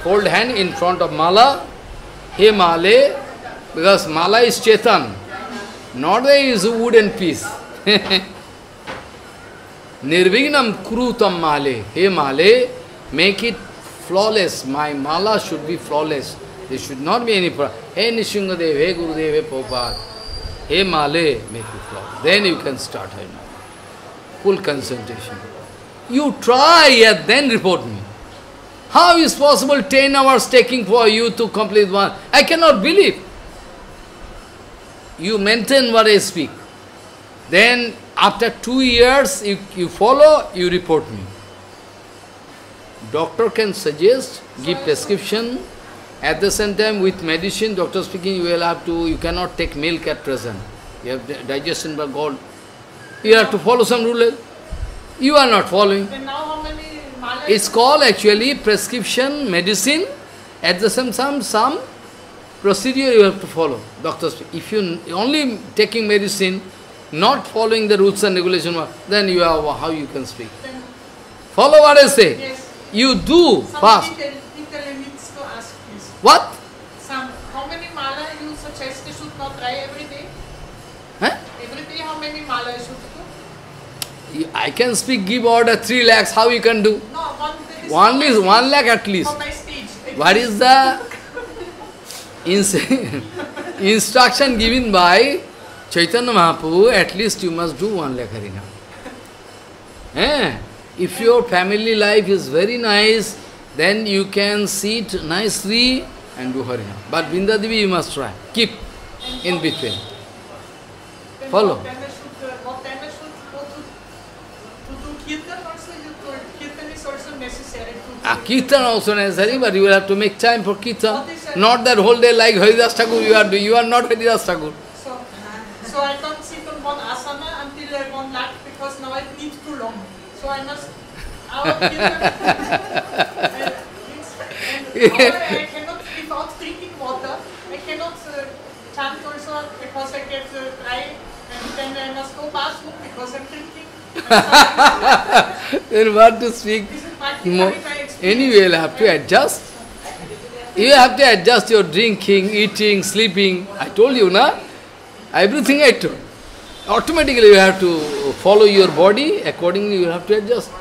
Hold hand in front of mala. Hey male, because mala is chetan. Not it is a wooden piece. <laughs> Nirvignam krutam male. Hey male, make it flawless. My mala should be flawless. There should not be any problem. Hey Nishingadev, hey Gurudev, hey Prabhupada. Hey male, make it flawless. Then you can start Harinam. Full concentration. You try and then report me. How is possible 10 hours taking for you to complete one? I cannot believe. You maintain what I speak. Then after two years, you, you follow, you report me. Doctor can suggest, give prescription. At the same time, with medicine, doctor speaking, you will have to, you cannot take milk at present. You have digestion by God. You have to follow some rule. You are not following. then now how many malas? It's called actually prescription medicine. At the same time, some procedure you have to follow. Doctors, if you only taking medicine, not following the rules and regulation, then you are how you can speak. Follow what I say. yes. You do fast. to ask. What? Some, how many mala you suggest they should not try every day? Huh? How many mala you should do? I can speak, give order three lakhs. How you can do? No, one is One for is one lakh at least. For my stage. What is the <laughs> instruction given by Chaitanya Mahaprabhu? At least you must do one lakh harina. Eh? If your family life is very nice, then you can sit nicely and do harina. But Vrindadevi you must try. Keep in between. Uh, to do kirtan also? Necessary. Ah, but you will have to make time for kirtan. Not that whole day like Haridas Thakur you are doing. You are not Haridas Thakur. So, so I can't sit on one asana until I one lakh because now I need too long. So I must our kirtan. and, and I must go bathroom because I'm drinking. then what to speak? This is practically Mo- my experience. Anyway, you'll have to adjust. You have to adjust your drinking, eating, sleeping. I told you, na? Everything I told. Automatically you have to follow your body, accordingly you have to adjust.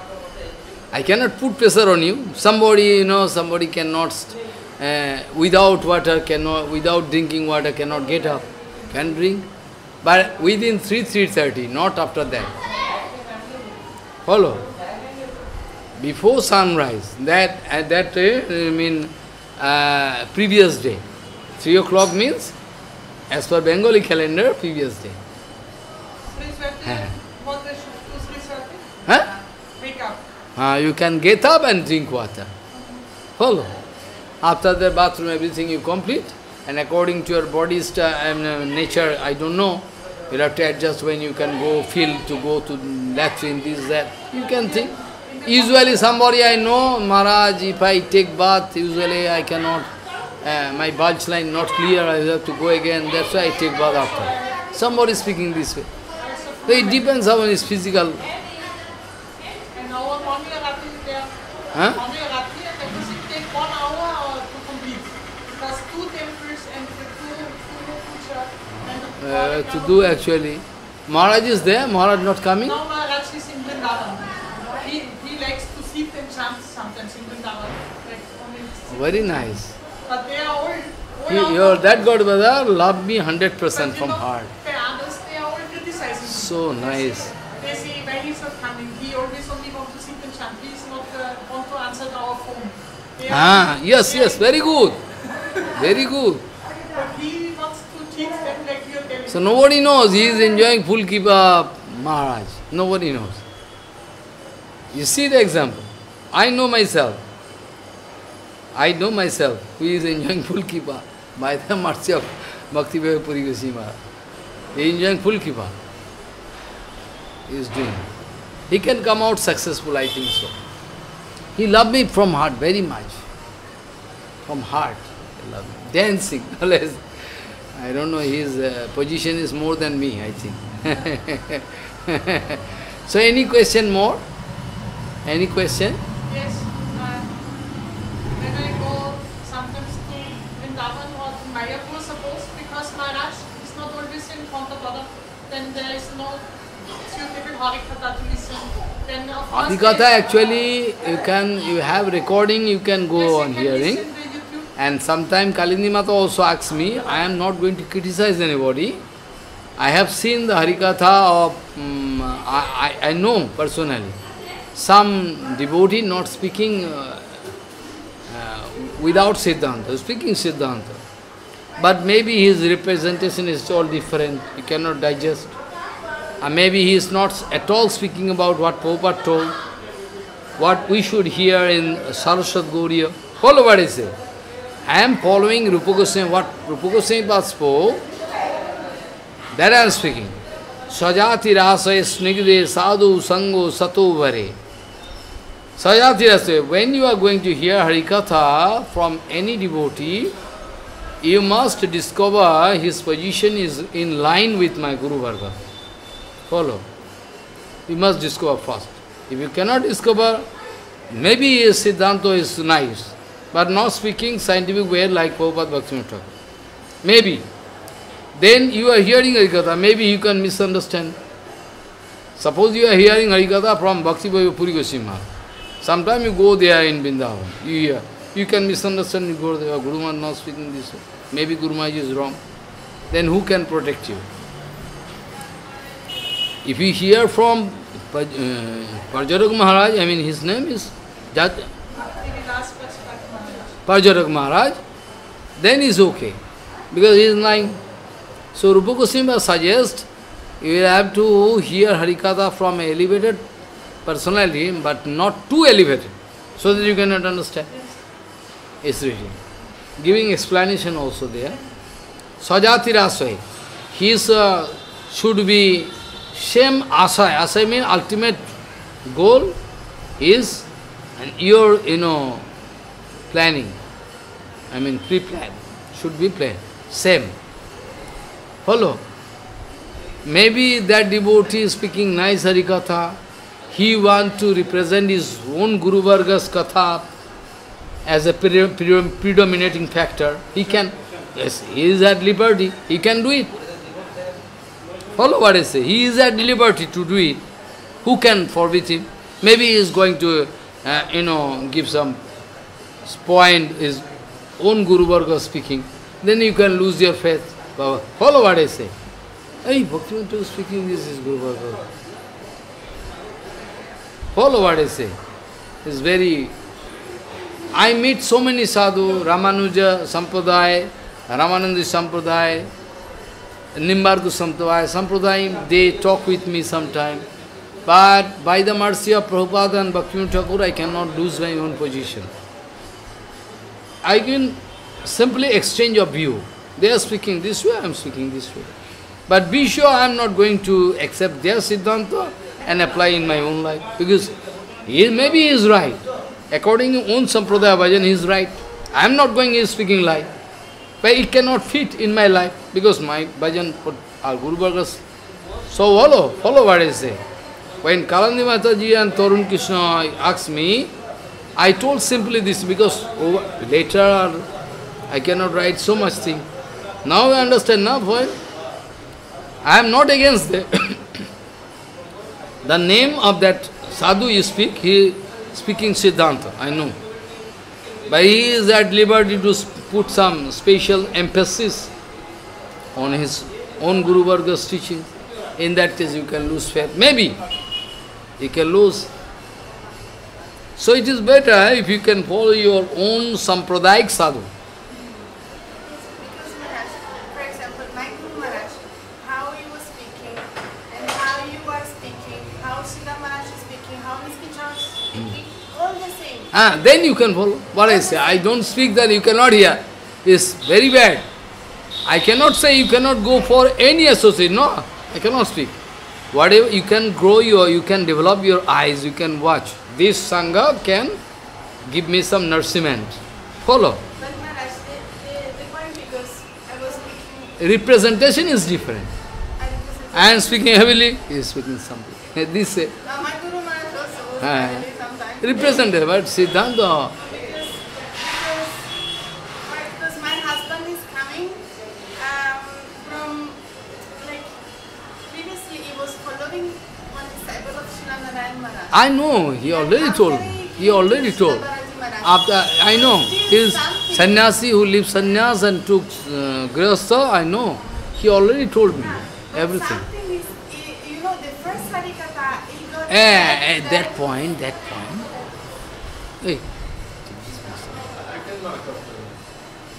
I cannot put pressure on you. Somebody, you know, somebody cannot, uh, without water, cannot, without drinking water, cannot get up. Can drink. But within 3, 3.30, not after that. Follow before sunrise, that at that day, I mean uh, previous day. Three o'clock means, as per Bengali calendar, previous day. Huh. what I should do, Sri Swati? Huh? Wake up. Uh, you can get up and drink water. Follow. After the bathroom, everything you complete, and according to your body's uh, nature, I don't know, you'll have to adjust when you can go, feel to go to latrine, this, that. You can think. Usually somebody I know, Maharaj, if I take bath, usually I cannot, uh, my bulge line not clear, I have to go again, that's why I take bath after. Somebody speaking this way. So it depends on his physical. And our mommy Rati there. Huh? Mommy Rati, and does it take one hour or to complete? Because two temples and the two, two puja and the uh, to do actually. Maharaj is there, Maharaj not coming. Now Maharaj is in Vrindavan. He, he likes to sit and chant sometimes in Vrindavan. Like Very nice. But they are all, all He, your, that God brother love me 100% but you from know, heart. The others, they are all criticizing. So nice. They say when he's not coming, he always only want to sit and chant. He is not uh, want to answer our phone. They are- Ah, yes, yes, very good. <laughs> very good. But he wants to teach them like you're telling. So nobody knows he is enjoying full kripa Maharaj. Nobody knows. You see the example. I know myself. I know myself who is enjoying full kripa by the mercy of Bhakti Puri Goswami Maharaj. He is enjoying full kripa. He is doing. He can come out successful, I think so. He loved me from heart very much. From heart. He loved me. Dancing. always. I don't know, his uh, position is more than me, I think. <laughs> so any question more? Any question? Yes. Uh, when I go sometimes to Vrindavan or Mayapur, suppose, because Maharaj is not always in front of other, then there is no suitable Harikatha to listen. Then of course Adhikatha there is- actually you can you have recording you can go Yes, on can hearing listen to YouTube. And sometime Kalindi Mata also asks me I am not going to criticize anybody I have seen the Harikatha of um, I, I, I know personally some devotee not speaking uh, uh, without Siddhanta, speaking Siddhanta. But maybe his representation is all different, he cannot digest. And maybe he is not at all speaking about what Prabhupada told, what we should hear in Saraswat Gaudiya. Follow what I say. I am following Rupa Goswami, what Rupa Goswami spoke, that I am speaking. Sajati rasaya snigde sadhu sango sato vare. Sajati rasaya, when you are going to hear Harikatha from any devotee, you must discover his position is in line with my Guru Varga. Follow. You must discover first. If you cannot discover, maybe Siddhanta is nice, but not speaking scientific way like Prabhupada Bhaktivinoda Thakur. Maybe. Then you are hearing Harikatha, maybe you can misunderstand. Suppose you are hearing Harikatha from Bhakti Puri Goswami. Sometime you go there in Vrindavan, you hear. You can misunderstand, you go there, Guru Maharaj not speaking this way. Maybe Guru Maharaj is wrong. Then who can protect you? If you hear from uh, Parjarak Maharaj, I mean his name is Jat. Parjarak Maharaj, then is okay. Because he is lying. So Rupa Goswami suggests you will have to hear Harikatha from an elevated personality, but not too elevated, so that you cannot understand. It's written. Giving explanation also there. Sajati Rasai. His uh, should be same asai. Asai means ultimate goal is and your, you know, planning. I mean pre-plan. Should be planned. Same. Follow. Maybe that devotee is speaking nice Harikatha. He want to represent his own Guru Varga's Katha as a pre- pre- predominating factor. He can, yes, he is at liberty. He can do it. Follow what I say. He is at liberty to do it. Who can forbid him? Maybe he is going to, uh, you know, give some point, his own Guru Varga speaking. Then you can lose your faith. Baba, Follow what I say. Hey, Bhaktivinoda speaking, this is Guru Varga. Follow what I say. It's very... I meet so many sadhu, Ramanuja Sampradaya, Ramanandi Sampradaya, Nimbargu Sampradaya, Sampradaya, they talk with me sometime. But by the mercy of Prabhupada and Bhaktivinoda Thakur, I cannot lose my own position. I can simply exchange of view. They are speaking this way, I am speaking this way. But be sure I am not going to accept their Siddhanta and apply in my own life. Because he, maybe he is right. According to own Sampradaya Bhajan, he is right. I am not going, he is speaking lie. But it cannot fit in my life because my bhajan, our uh, Guru Bhargavas. So follow, follow what I say. When Kalindi Mataji and Torun Krishna asked me, I told simply this because over, later I cannot write so much thing. Now I understand now, boy. I am not against the, <coughs> the name of that sadhu you speak, he speaking Siddhanta, I know. But he is at liberty to put some special emphasis on his own Guru Varga's teaching. In that case, you can lose faith. Maybe you can lose. So it is better if you can follow your own sampradayik sadhu. Ah, then you can follow. What I say, I don't speak that you cannot hear. It's very bad. I cannot say you cannot go for any associate. No, I cannot speak. Whatever you can grow your, you can develop your eyes, you can watch. This Sangha can give me some nourishment. Follow. Maharaj, Representation is different. I am speaking heavily, he is speaking something. <laughs> This say, Now my Guru Maharaj I know, he already told me. He already told. After, I know, he is sannyasi who leaves sannyas and took uh, grihastha, I know. He already told me everything. You- you know, the first Harikatha, Eh, at that point, that point. Hey.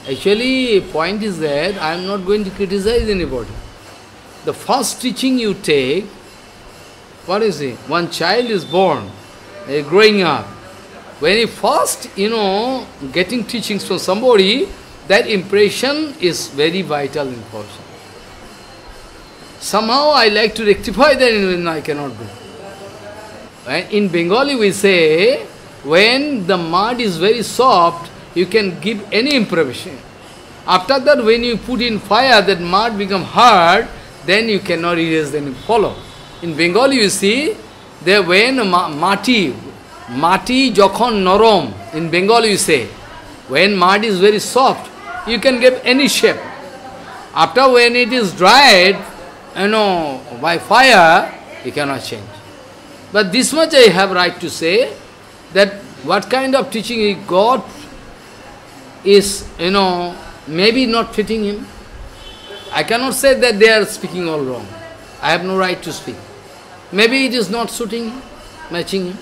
Actually, point is that I am not going to criticize anybody. The first teaching you take, what is it? One child is born, eh, growing up. When he first, you know, getting teachings from somebody, that impression is very vital important. Somehow I like to rectify that and I cannot do. In Bengali we say, when the mud is very soft, you can give any impression. After that, when you put in fire, that mud become hard, then you cannot erase them. Follow. In Bengali you see, there when ma- mati, mati jokhon norom, in Bengali you say, when mud is very soft, you can give any shape. After when it is dried, you know, by fire, you cannot change. But this much I have right to say, that what kind of teaching he got is, you know, maybe not fitting him. I cannot say that they are speaking all wrong. I have no right to speak. Maybe it is not suiting matching.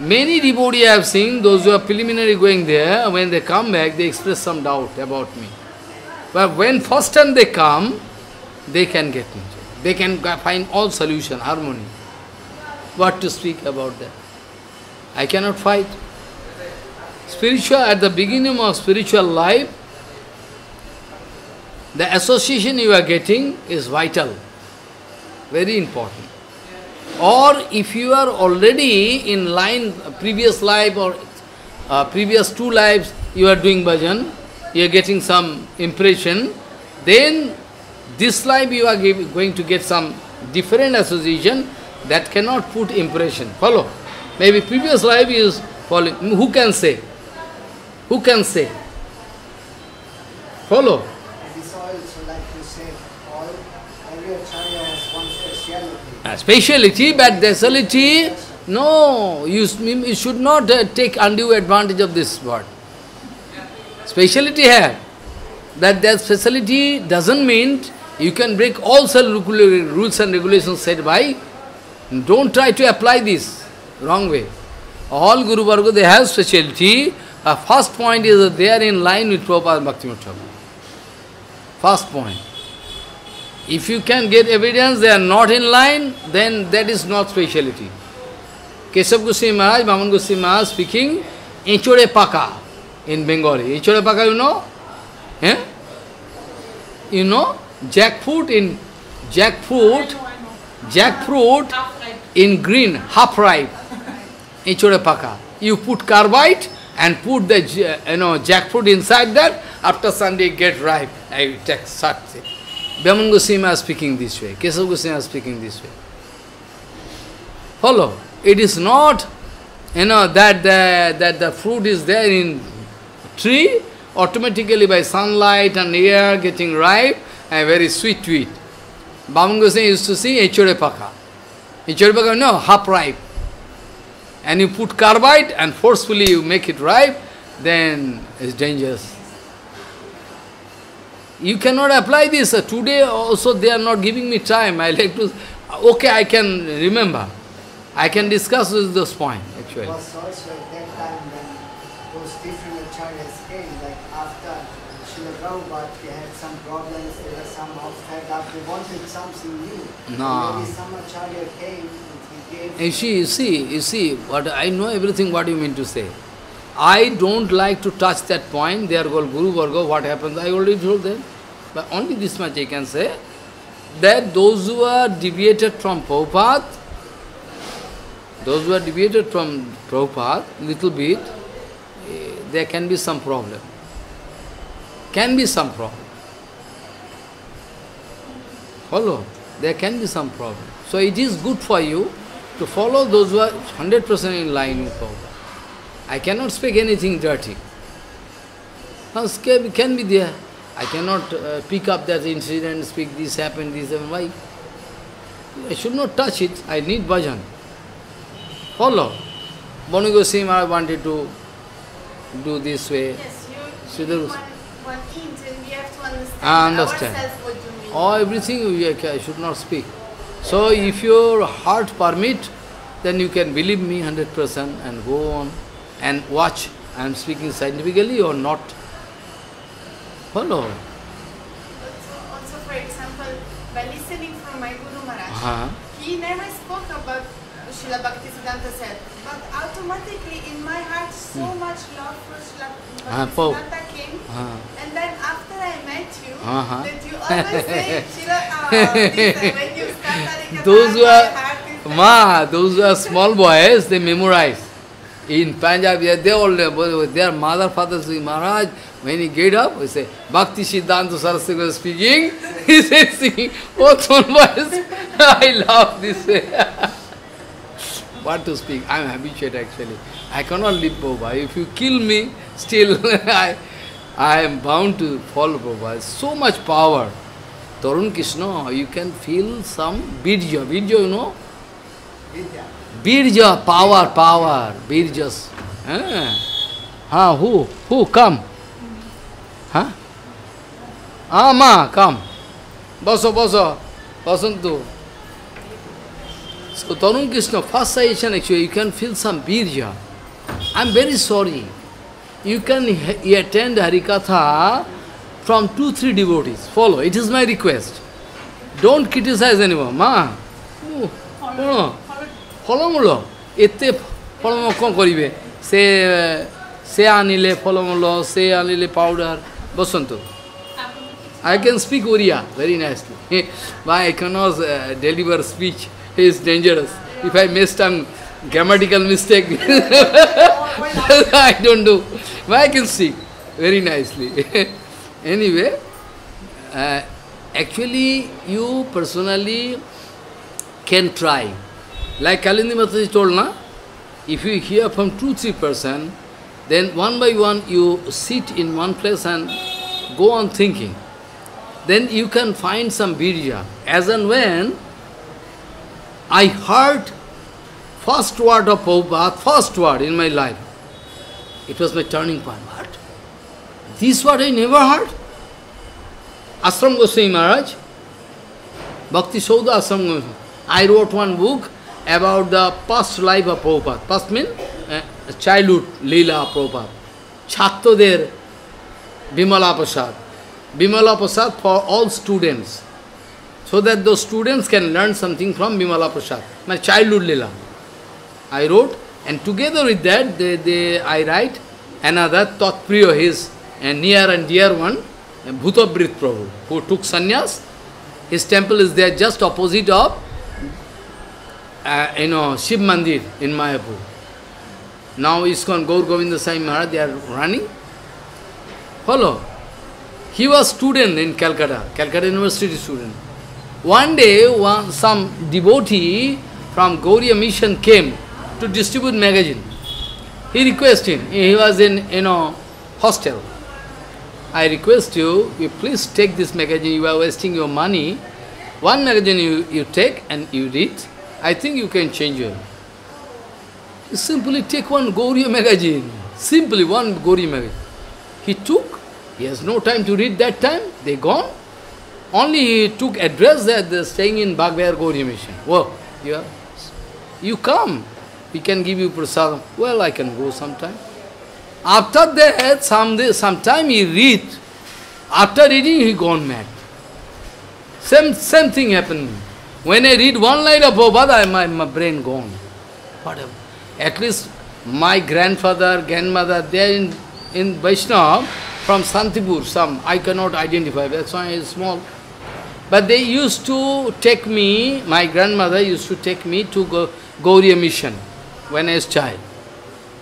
Many devotees I have seen, those who are preliminary going there, when they come back, they express some doubt about me. But when first time they come, they can get me. They can find all solution, harmony. What to speak about that? I cannot fight. Spiritual, at the beginning of spiritual life, the association you are getting is vital, very important. Or if you are already in line, previous life or uh, previous two lives, you are doing bhajan, you are getting some impression, then this life you are give, going to get some different association that cannot put impression. Follow? Maybe previous life is following. Who can say? Who can say? Follow? It is also like you said, all every acharya has one speciality. But speciality, no, you, you should not uh, take undue advantage of this word. Speciality here. That that speciality doesn't mean you can break all regula- rules and regulations set by. Don't try to apply this wrong way. All Guru Varga, they have speciality. Uh, first point is that they are in line with Prabhupada Bhakti. First point. If you can get evidence they are not in line, then that is not speciality. Keshav Goswami Maharaj, Vaman Goswami Maharaj speaking, Echore Paka in Bengali. Echore Paka you know? Eh? You know? Jackfruit in jackfruit, jackfruit in green, half ripe. Echore Paka. You put carbide and put the you know jackfruit inside that, after Sunday get ripe. I take such Vaman Goswami is speaking this way, Keshav Goswami is speaking this way. Follow. It is not, you know, that the, that the fruit is there in tree, automatically by sunlight and air getting ripe, and very sweet to eat. Vaman Goswami used to see Echure Paka. Echure Paka, no, half ripe. And you put carbide and forcefully you make it ripe, then it's dangerous. You cannot apply this. Uh, Today also they are not giving me time. I like to, okay, I can remember. I can discuss with this point, It actually. was also at that time when those different acharyas came, like after Srila Prabhupada, they had some problems, they were somehow fed up, they wanted something new. No. Maybe some acharya came, and he if You see, you see, you see, what I know everything what you mean to say. I don't like to touch that point, they are called Guru Varga, what happens, I already told them. But only this much I can say, that those who are deviated from Prabhupada, those who are deviated from Prabhupada, little bit, eh, there can be some problem. Can be some problem. Follow? There can be some problem. So it is good for you to follow those who are 100% in line with Prabhupada. I cannot speak anything dirty. Now, can can be there. I cannot uh, pick up that incident, speak this happened, this happened. Why? I should not touch it. I need bhajan. Follow. Banu Goswami I wanted to do this way. Yes, you, you there need was- one, one hint and we have to understand, I understand. ourselves what you mean. Or everything we- I should not speak. So if your heart permit, then you can believe me 100% and go on and watch I am speaking scientifically or not. Follow. Also, also, for example, by listening from my Guru Maharaj, Uh-huh. he never spoke about Srila Bhaktisiddhanta said, but automatically in my heart so much love for Srila Hmm. Ah, Paul. Came. Uh-huh. And then after I met you, Uh-huh. that you always say, Srila, uh, <laughs> uh, when you start Those who are, ma, those who are small boys, they memorize. In Punjab, yeah, they all, their mother, father say, Maharaj, when he get up, he say, Bhakti Siddhanta Saraswati was speaking, he says, singing, oh, boys, I love this what to speak? I am habituated actually. I cannot leave Prabhupada. If you kill me, still I, I am bound to follow Prabhupada. So much power. Tarun Krishna, you can feel some birja. Birja, you know? Vidya. Birja, power, power, birjas. Ah, ah who? Who? Come. Huh? Ah, ma, come. Baso, baso. Basantu. So, Tarun Krishna, first suggestion actually, you can feel some birja. I'm very sorry. You can attend Harikatha from two, three devotees. Follow. It is my request. Don't criticize anyone. Ma. Oh, oh. ফলমূল এতে ফলমূল কম করিবে সে সে আনিলে ফলমূল সে আনিলে powder বসন্ত speak Oriya very nicely, but I cannot uh, deliver speech. It is dangerous. If I make some grammatical mistake, I don't do. But I can speak very nicely. anyway, uh, actually, you personally can try. Like Kalindi Mataji told, na, if you hear from two, three person, then one by one you sit in one place and go on thinking. Then you can find some birja. As and when I heard first word of Prabhupada, first word in my life, it was my turning point. What? This word I never heard? Ashram Goswami Maharaj, Bhakti Saudha Ashram Goswami. I wrote one book about the past life of Prabhupada. Past means uh, childhood Leela Prabhupada. Chhatrader Bimala Prasad. Bimala Prasad for all students. So that those students can learn something from Bimala Prasad. My childhood Leela. I wrote, and together with that, they, they, I write another Tatpriya, his uh, near and dear one, Bhutabrit Prabhu, who took sannyas. His temple is there just opposite of, uh, you know, Shiv Mandir in Mayapur. Now ISKCON Gaur Govinda Sai Maharaj, they are running. Follow. He was student in Calcutta, Calcutta University student. One day, one, some devotee from Gaudiya Mission came to distribute magazine. He requested him, he was in, you know, hostel. I request you, you please take this magazine, you are wasting your money. One magazine you, you take and you read, I think you can change your. You simply take one Gaudiya magazine, simply one Gaudiya magazine. He took, he has no time to read that time, they gone. Only he took address that they're staying in Baghbazar Gaudiya mission. Whoa, you, are, you come, we can give you prasadam. Well, I can go sometime. After that, some, some time he read. After reading, he gone mad. Same, same thing happened. When I read one line of Prabhupada, I, my, my brain gone. Whatever. At least my grandfather, grandmother, they are in, in Vaishnava from Santipur, some, I cannot identify, that's why it's small. But they used to take me, my grandmother used to take me to go, Gaudiya mission when I was child.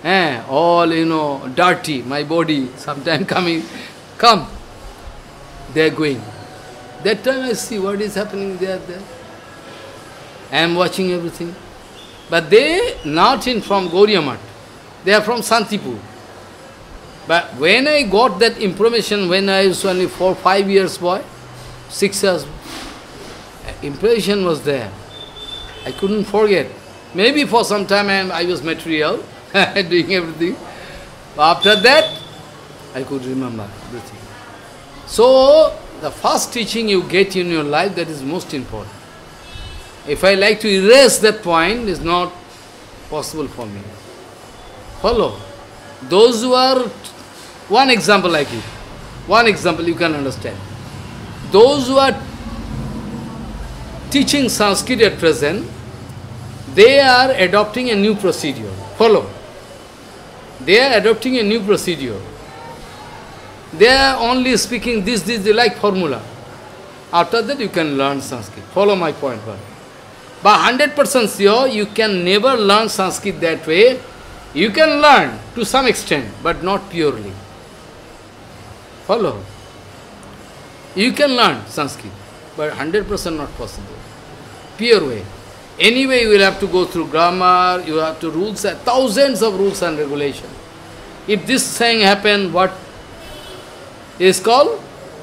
Eh, all, you know, dirty, my body, sometimes <laughs> coming, come. They are going. That time I see what is happening there, there. I am watching everything. But they not in from Gauriamat. They are from Santipur. But when I got that information when I was only four, five years boy, six years, impression was there. I couldn't forget. Maybe for some time I, I was material, <laughs> doing everything. After that, I could remember everything. So, the first teaching you get in your life, that is most important. If I like to erase that point, it's not possible for me. Follow. Those who are, one example I give, one example you can understand. Those who are teaching Sanskrit at present, they are adopting a new procedure. Follow. They are adopting a new procedure. They are only speaking this, this, they like formula. After that you can learn Sanskrit. Follow my point. But 100% sure you can never learn Sanskrit that way. You can learn to some extent, but not purely. Follow. You can learn Sanskrit, but 100% not possible. Pure way. Anyway, you will have to go through grammar, you have to rules, thousands of rules and regulations. If this thing happen, what is called?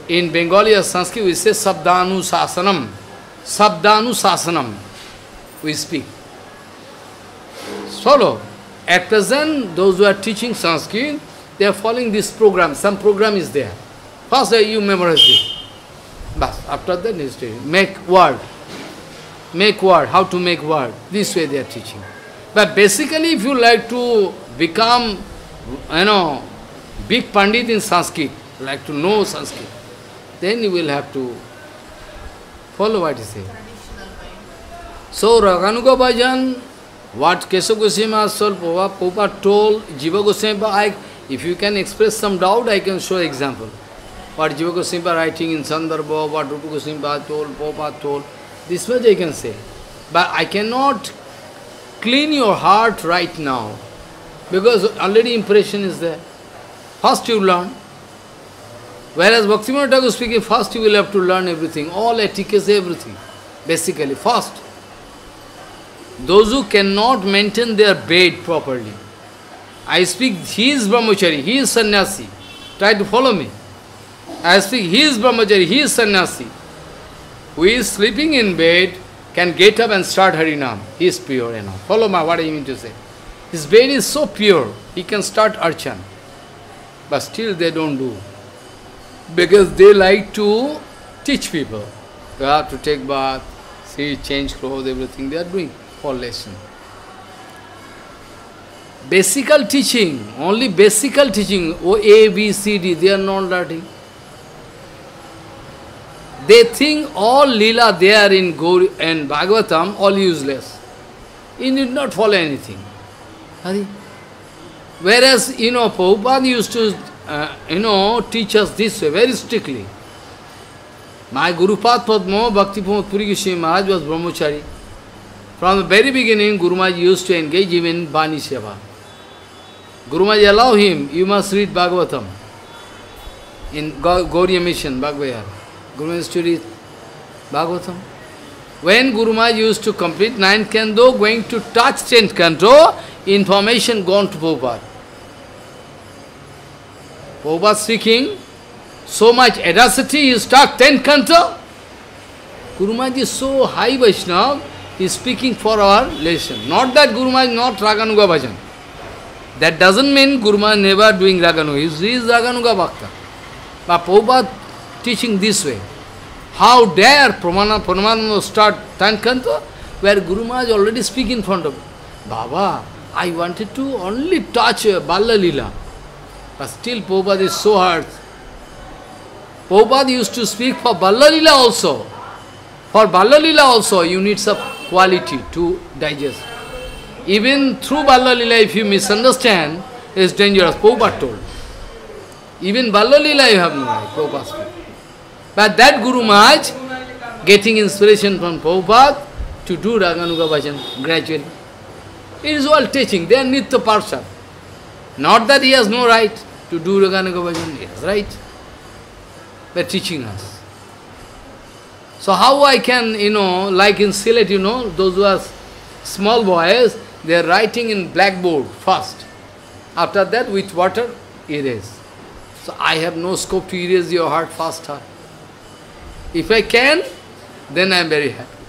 In Bengali or Sanskrit, we say Sabdanu Sasanam. We speak. Follow. At present, those who are teaching Sanskrit, they are following this program. Some program is there. First, you memorize it. But after that, you make word. Make word. How to make word. This way they are teaching. But basically, if you like to become, you know, big Pandit in Sanskrit, like to know Sanskrit, then you will have to follow what he says. So Raganuga Bhajan, what Keshav Goswami Master Prabhupada told, Jiva Goswami, if you can express some doubt, I can show example. What Jiva Goswami writing in Sandarbha, what Rupa Goswami told, Prabhupada told, this much I can say. But I cannot clean your heart right now, because already impression is there. First you learn. Whereas Bhaktivinoda Thakur speaking, first you will have to learn everything, all etiquette, everything, basically, first. Those who cannot maintain their bed properly. I speak, he is brahmachari, he is sannyasi. Try to follow me. I speak, he is brahmachari, he is sannyasi. Who is sleeping in bed can get up and start Harinam. He is pure enough. Follow my what I mean to say. His bed is so pure, he can start archan. But still they don't do. Because they like to teach people. They have to take bath, see, change clothes, everything they are doing for lesson. Basical teaching, only basical teaching, O A, B, C, D, they are not learning. They think all lila there in Gauri and Bhagavatam, all useless. You need not follow anything. Whereas, you know, Prabhupada used to, uh, you know, teach us this way, very strictly. My Guru Padma, Bhakti Puri Goswami Maharaj was brahmachari. From the very beginning, Guru Maharaj used to engage him in Bani Seva. Guru Maharaj allow him, you must read Bhagavatam. In Gauriya mission, Bhagavayar. Guru Maharaj used to read Bhagavatam. When Guru Maharaj used to complete ninth canto, going to touch tenth canto, information gone to Prabhupada. Prabhupada speaking, so much audacity, he stuck tenth canto. Guru Maharaj is so high Vaishnava, is speaking for our lesson. Not that Guru Maharaj not Raganuga Bhajan. That doesn't mean Guru Maharaj never doing Raganuga. He is Raganuga Bhakta. But Prabhupada teaching this way. How dare Pramana Paramananda start tenth canto, where Guru Maharaj already speak in front of him. Baba, I wanted to only touch uh, Balla Lila. But still Prabhupada is so hard. Prabhupada used to speak for Balla Lila also. For Balalila also, you need some quality to digest. Even through Balalila, if you misunderstand, it's dangerous. Prabhupada told. Even Balalila you have no right. But that Guru Maharaj, getting inspiration from Prabhupada to do Raganuga Bhajan gradually. It is all teaching, they are Nitya Parshad. Not that he has no right to do Raganuga Bhajan, he has right. They are teaching us. So how I can, you know, like in Sylhet, you know, those who are small boys, they are writing in blackboard first. After that, with water, erase. So I have no scope to erase your heart faster. If I can, then I am very happy.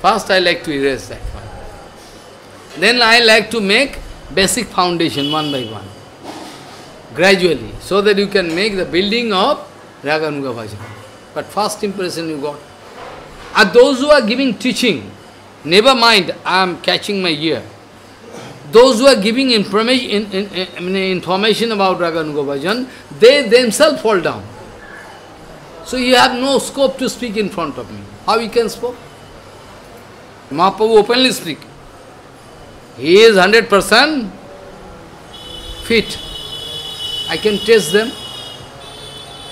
First I like to erase that one. Then I like to make basic foundation one by one. Gradually, so that you can make the building of Raganuga Bhajan. But first impression you got. Are those who are giving teaching, never mind, I am catching my ear. Those who are giving information, in, in, in, information about Raganuga Bhajan, they themselves fall down. So you have no scope to speak in front of me. How you can speak? Mahaprabhu openly speak. He is 100% fit. I can test them.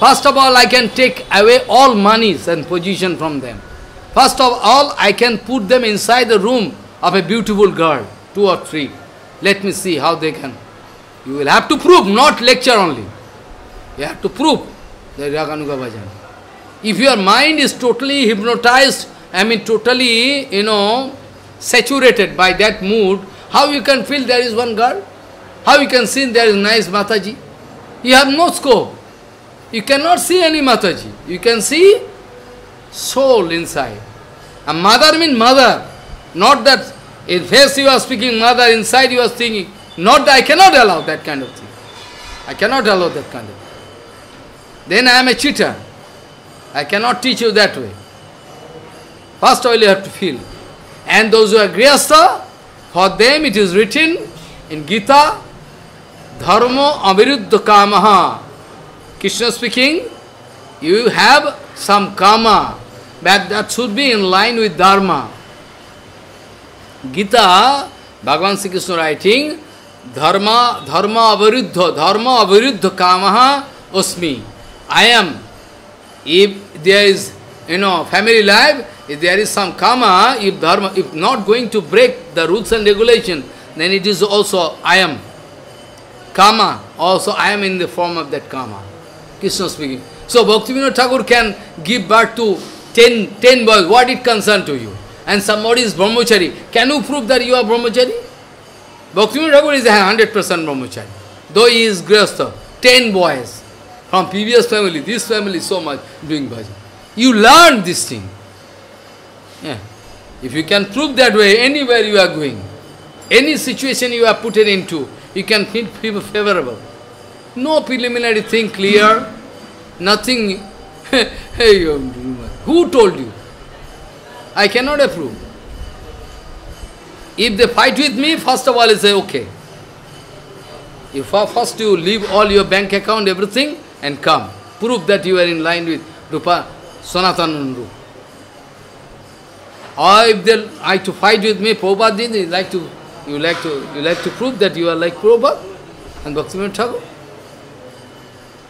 First of all, I can take away all monies and position from them. First of all, I can put them inside the room of a beautiful girl, two or three. Let me see how they can. You will have to prove, not lecture only. You have to prove the Raganuga Bhajan. If your mind is totally hypnotized, I mean totally, you know, saturated by that mood, how you can feel there is one girl? How you can see there is nice Mataji? You have no scope. You cannot see any Mataji. You can see soul inside. A mother means mother. Not that in face you are speaking mother, inside you are thinking. Not that I cannot allow that kind of thing. I cannot allow that kind of thing. Then I am a cheater. I cannot teach you that way. First all you have to feel. And those who are Grihastha, for them it is written in Gita, Dharma aviruddha kamaha. Krishna speaking, you have some karma, but that should be in line with Dharma. Gita, Bhagavan Sri Krishna writing, Dharma, Dharma aviruddha, Dharma aviruddha kamaha osmi. I am. If there is, you know, family life, if there is some karma, if dharma, if not going to break the rules and regulation, then it is also I am. Karma, also I am in the form of that karma. Krishna speaking. So Bhaktivinoda Thakur can give birth to 10, 10 boys, what it concern to you? And somebody is brahmachari. Can you prove that you are brahmachari? Bhaktivinoda Thakur is a 100% brahmachari. Though he is grihastha, 10 boys from previous family, this family so much doing bhajan. You learn this thing. Yeah. If you can prove that way, anywhere you are going, any situation you are put into, you can feel favorable. No preliminary thing clear, nothing. <laughs> who told you? I cannot approve. If they fight with me, first of all, I say, okay. If first you leave all your bank account, everything, and come. Prove that you are in line with Rupa Sanatana Rupa. Or if they like to fight with me, Prabhupada you like to you like to you like to prove that you are like Prabhupada and Bhaktivinoda Thakur.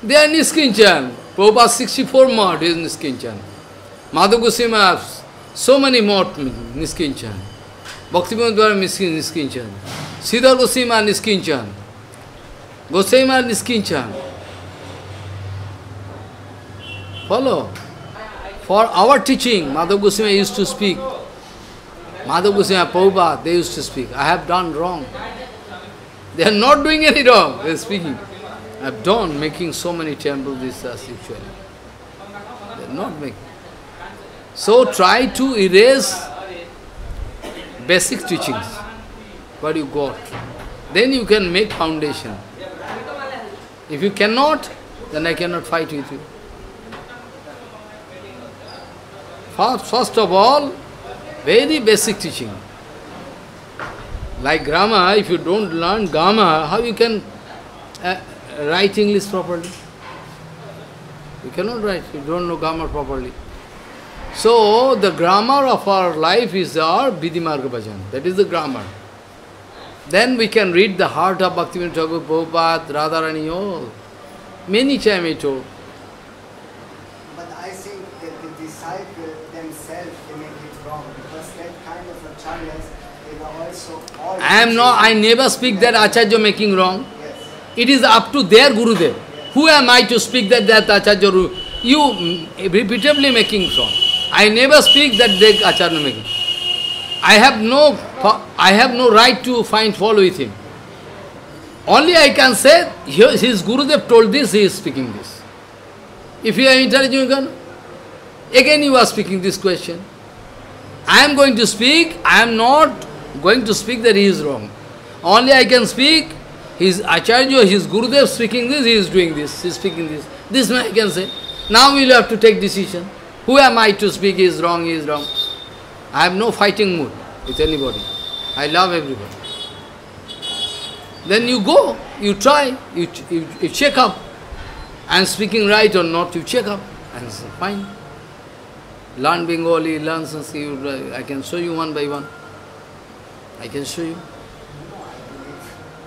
They are Niskinchan. Prabhupada 64 mod is Niskinchan. Madhu Goswami has so many mod Niskinchan. Bhaktivinoda Dwara Niskinchan. Siddhar Goswami are Niskinchan. Goswami Niskinchan. Follow. For our teaching, Madhav Goswami used to speak. Madhav Goswami, Prabhupada, they used to speak. I have done wrong. They are not doing any wrong. They are speaking. I have done making so many temples this as actually. They are not making. So try to erase basic teachings, what you got. Then you can make foundation. If you cannot, then I cannot fight with you. First of all, very basic teaching. Like grammar, if you don't learn grammar, how you can uh, write English properly? You cannot write, you don't know grammar properly. So, the grammar of our life is our Vidhimarga Bhajan. That is the grammar. Then we can read the heart of Bhaktivinoda Thakur, Prabhupada, Radharani, all. Many times he told. But I think that the disciples themselves they make it wrong because that kind of acharyas they were also all. I am not, I never speak that Acharya making wrong. It is up to their Gurudev. Who am I to speak that that Acharya Ru- You mm, repeatedly making wrong. I never speak that they Acharya making. I have no I have no right to find fault with him. Only I can say his Gurudev told this, he is speaking this. If you are intelligent. Again you are speaking this question. I am going to speak, I am not going to speak that he is wrong. Only I can speak, his Acharya, his Gurudev speaking this, he is doing this, he is speaking this. This I can say. Now we will have to take decision. Who am I to speak he is wrong, he is wrong? I have no fighting mood with anybody. I love everybody. Then you go, you try, you, you, you check up. I am speaking right or not, you check up. And fine. Learn Bengali, learn Sanskrit, I can show you one by one. I can show you.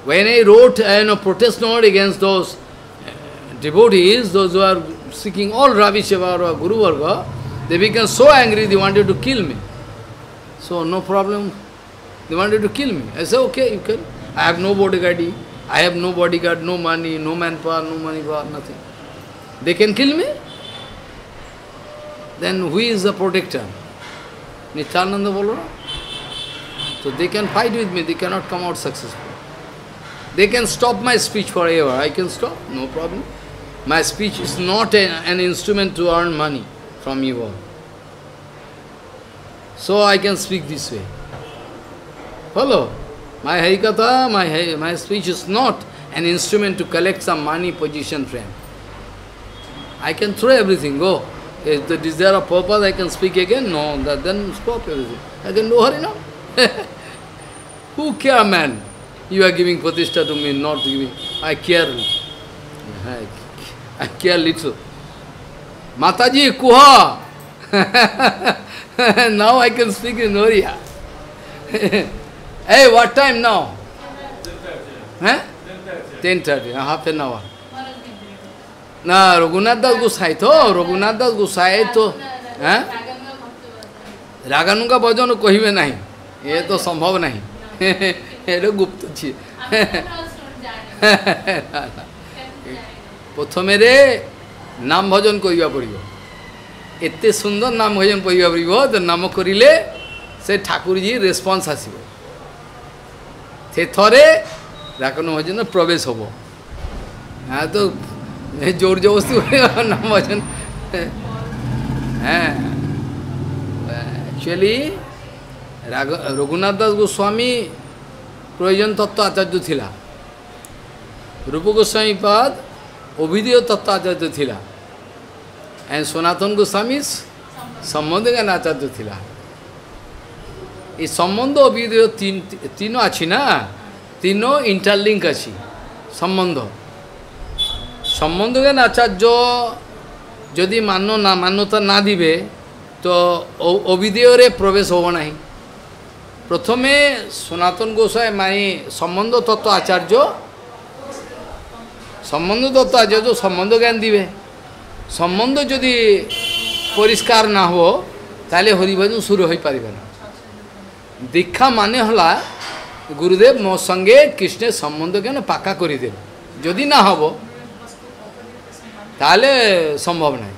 When I wrote you know, protest note against those uh, devotees, those who are seeking all Ravi our Guru Varga, they became so angry they wanted to kill me. So no problem. They wanted to kill me. I said, okay, you can. I have no bodyguard. I have no bodyguard, no money, no manpower, no money power, nothing. They can kill me? Then who is the protector? Nityananda Bolora? So they can fight with me, they cannot come out successful. They can stop my speech forever. I can stop, no problem. My speech is not a, an instrument to earn money from you all. So I can speak this way. Follow? My Harikatha, my, my speech is not an instrument to collect some money, position, fame. I can throw everything, go. If the desire of purpose, I can speak again? No, that, then stop everything. I can do Harinam. <laughs> Who care, man? You are giving pratishtha to me, not giving. I care. I, I care little. Mataji, kuha! now I can speak in Oriya. hey, what time now? 10.30. Huh? 10.30, half an hour. No, Raghunath Das Gosai, Raghunath Das ना रघुनाथ दास गोसाई Raghunath Das दास गोसाई तो हैं रागानु का भजन कहे नहीं ये तो संभव नहीं <laughs> এটা গুপ্ত ছি <laughs> প্রথমেরে নাম ভজন করিবা পড়িব। এতে সুন্দর নাম ভজন করিবা পড়িব, তো নাম করিলে সে ঠাকুরজি রেসপন্স আসিব। সে থরে রাগানু ভজন প্রবেশ হব। হ্যাঁ তো জোর জবস্তি <laughs> নাম ভজন। হ্যাঁ অ্যাকচুয়ালি রঘুনাথ দাস গোস্বামী প্রয়োজন তত্ত্ব আচার্য লা রূপ গোস্বামী পদ অভিধিও তত্ত্ব আচার্য লা অ্যান্ড সনাতন গোস্বামী সম্বন্ধে জ্ঞান আচার্য লা এই সম্বন্ধ অভিধেয় তিন তিনও আছি না? তিনও ইন্টারলিঙ্ক আছি। সম্বন্ধ। সম্বন্ধ জ্ঞান আচার্য যদি মান্য না মান্যতা না দিবে, তো অভিধেয়রে প্রবেশ হব নাই প্রথমে সনাতন গোসাই মানে সম্বন্ধ তত্ত্ব আচার্য, সম্বন্ধ তত্ত্ব আচার্য সম্বন্ধ জ্ঞান দিবে। সম্বন্ধ যদি পরিষ্কার না হব তাহলে হরিভজন শুরু হয়ে পারিবে না। দীক্ষা মানে হলা গুরুদেব মোর সঙ্গে কৃষ্ণের সম্বন্ধ জ্ঞান পাকা করে দেবে। যদি না হব, তাহলে সম্ভব নাই।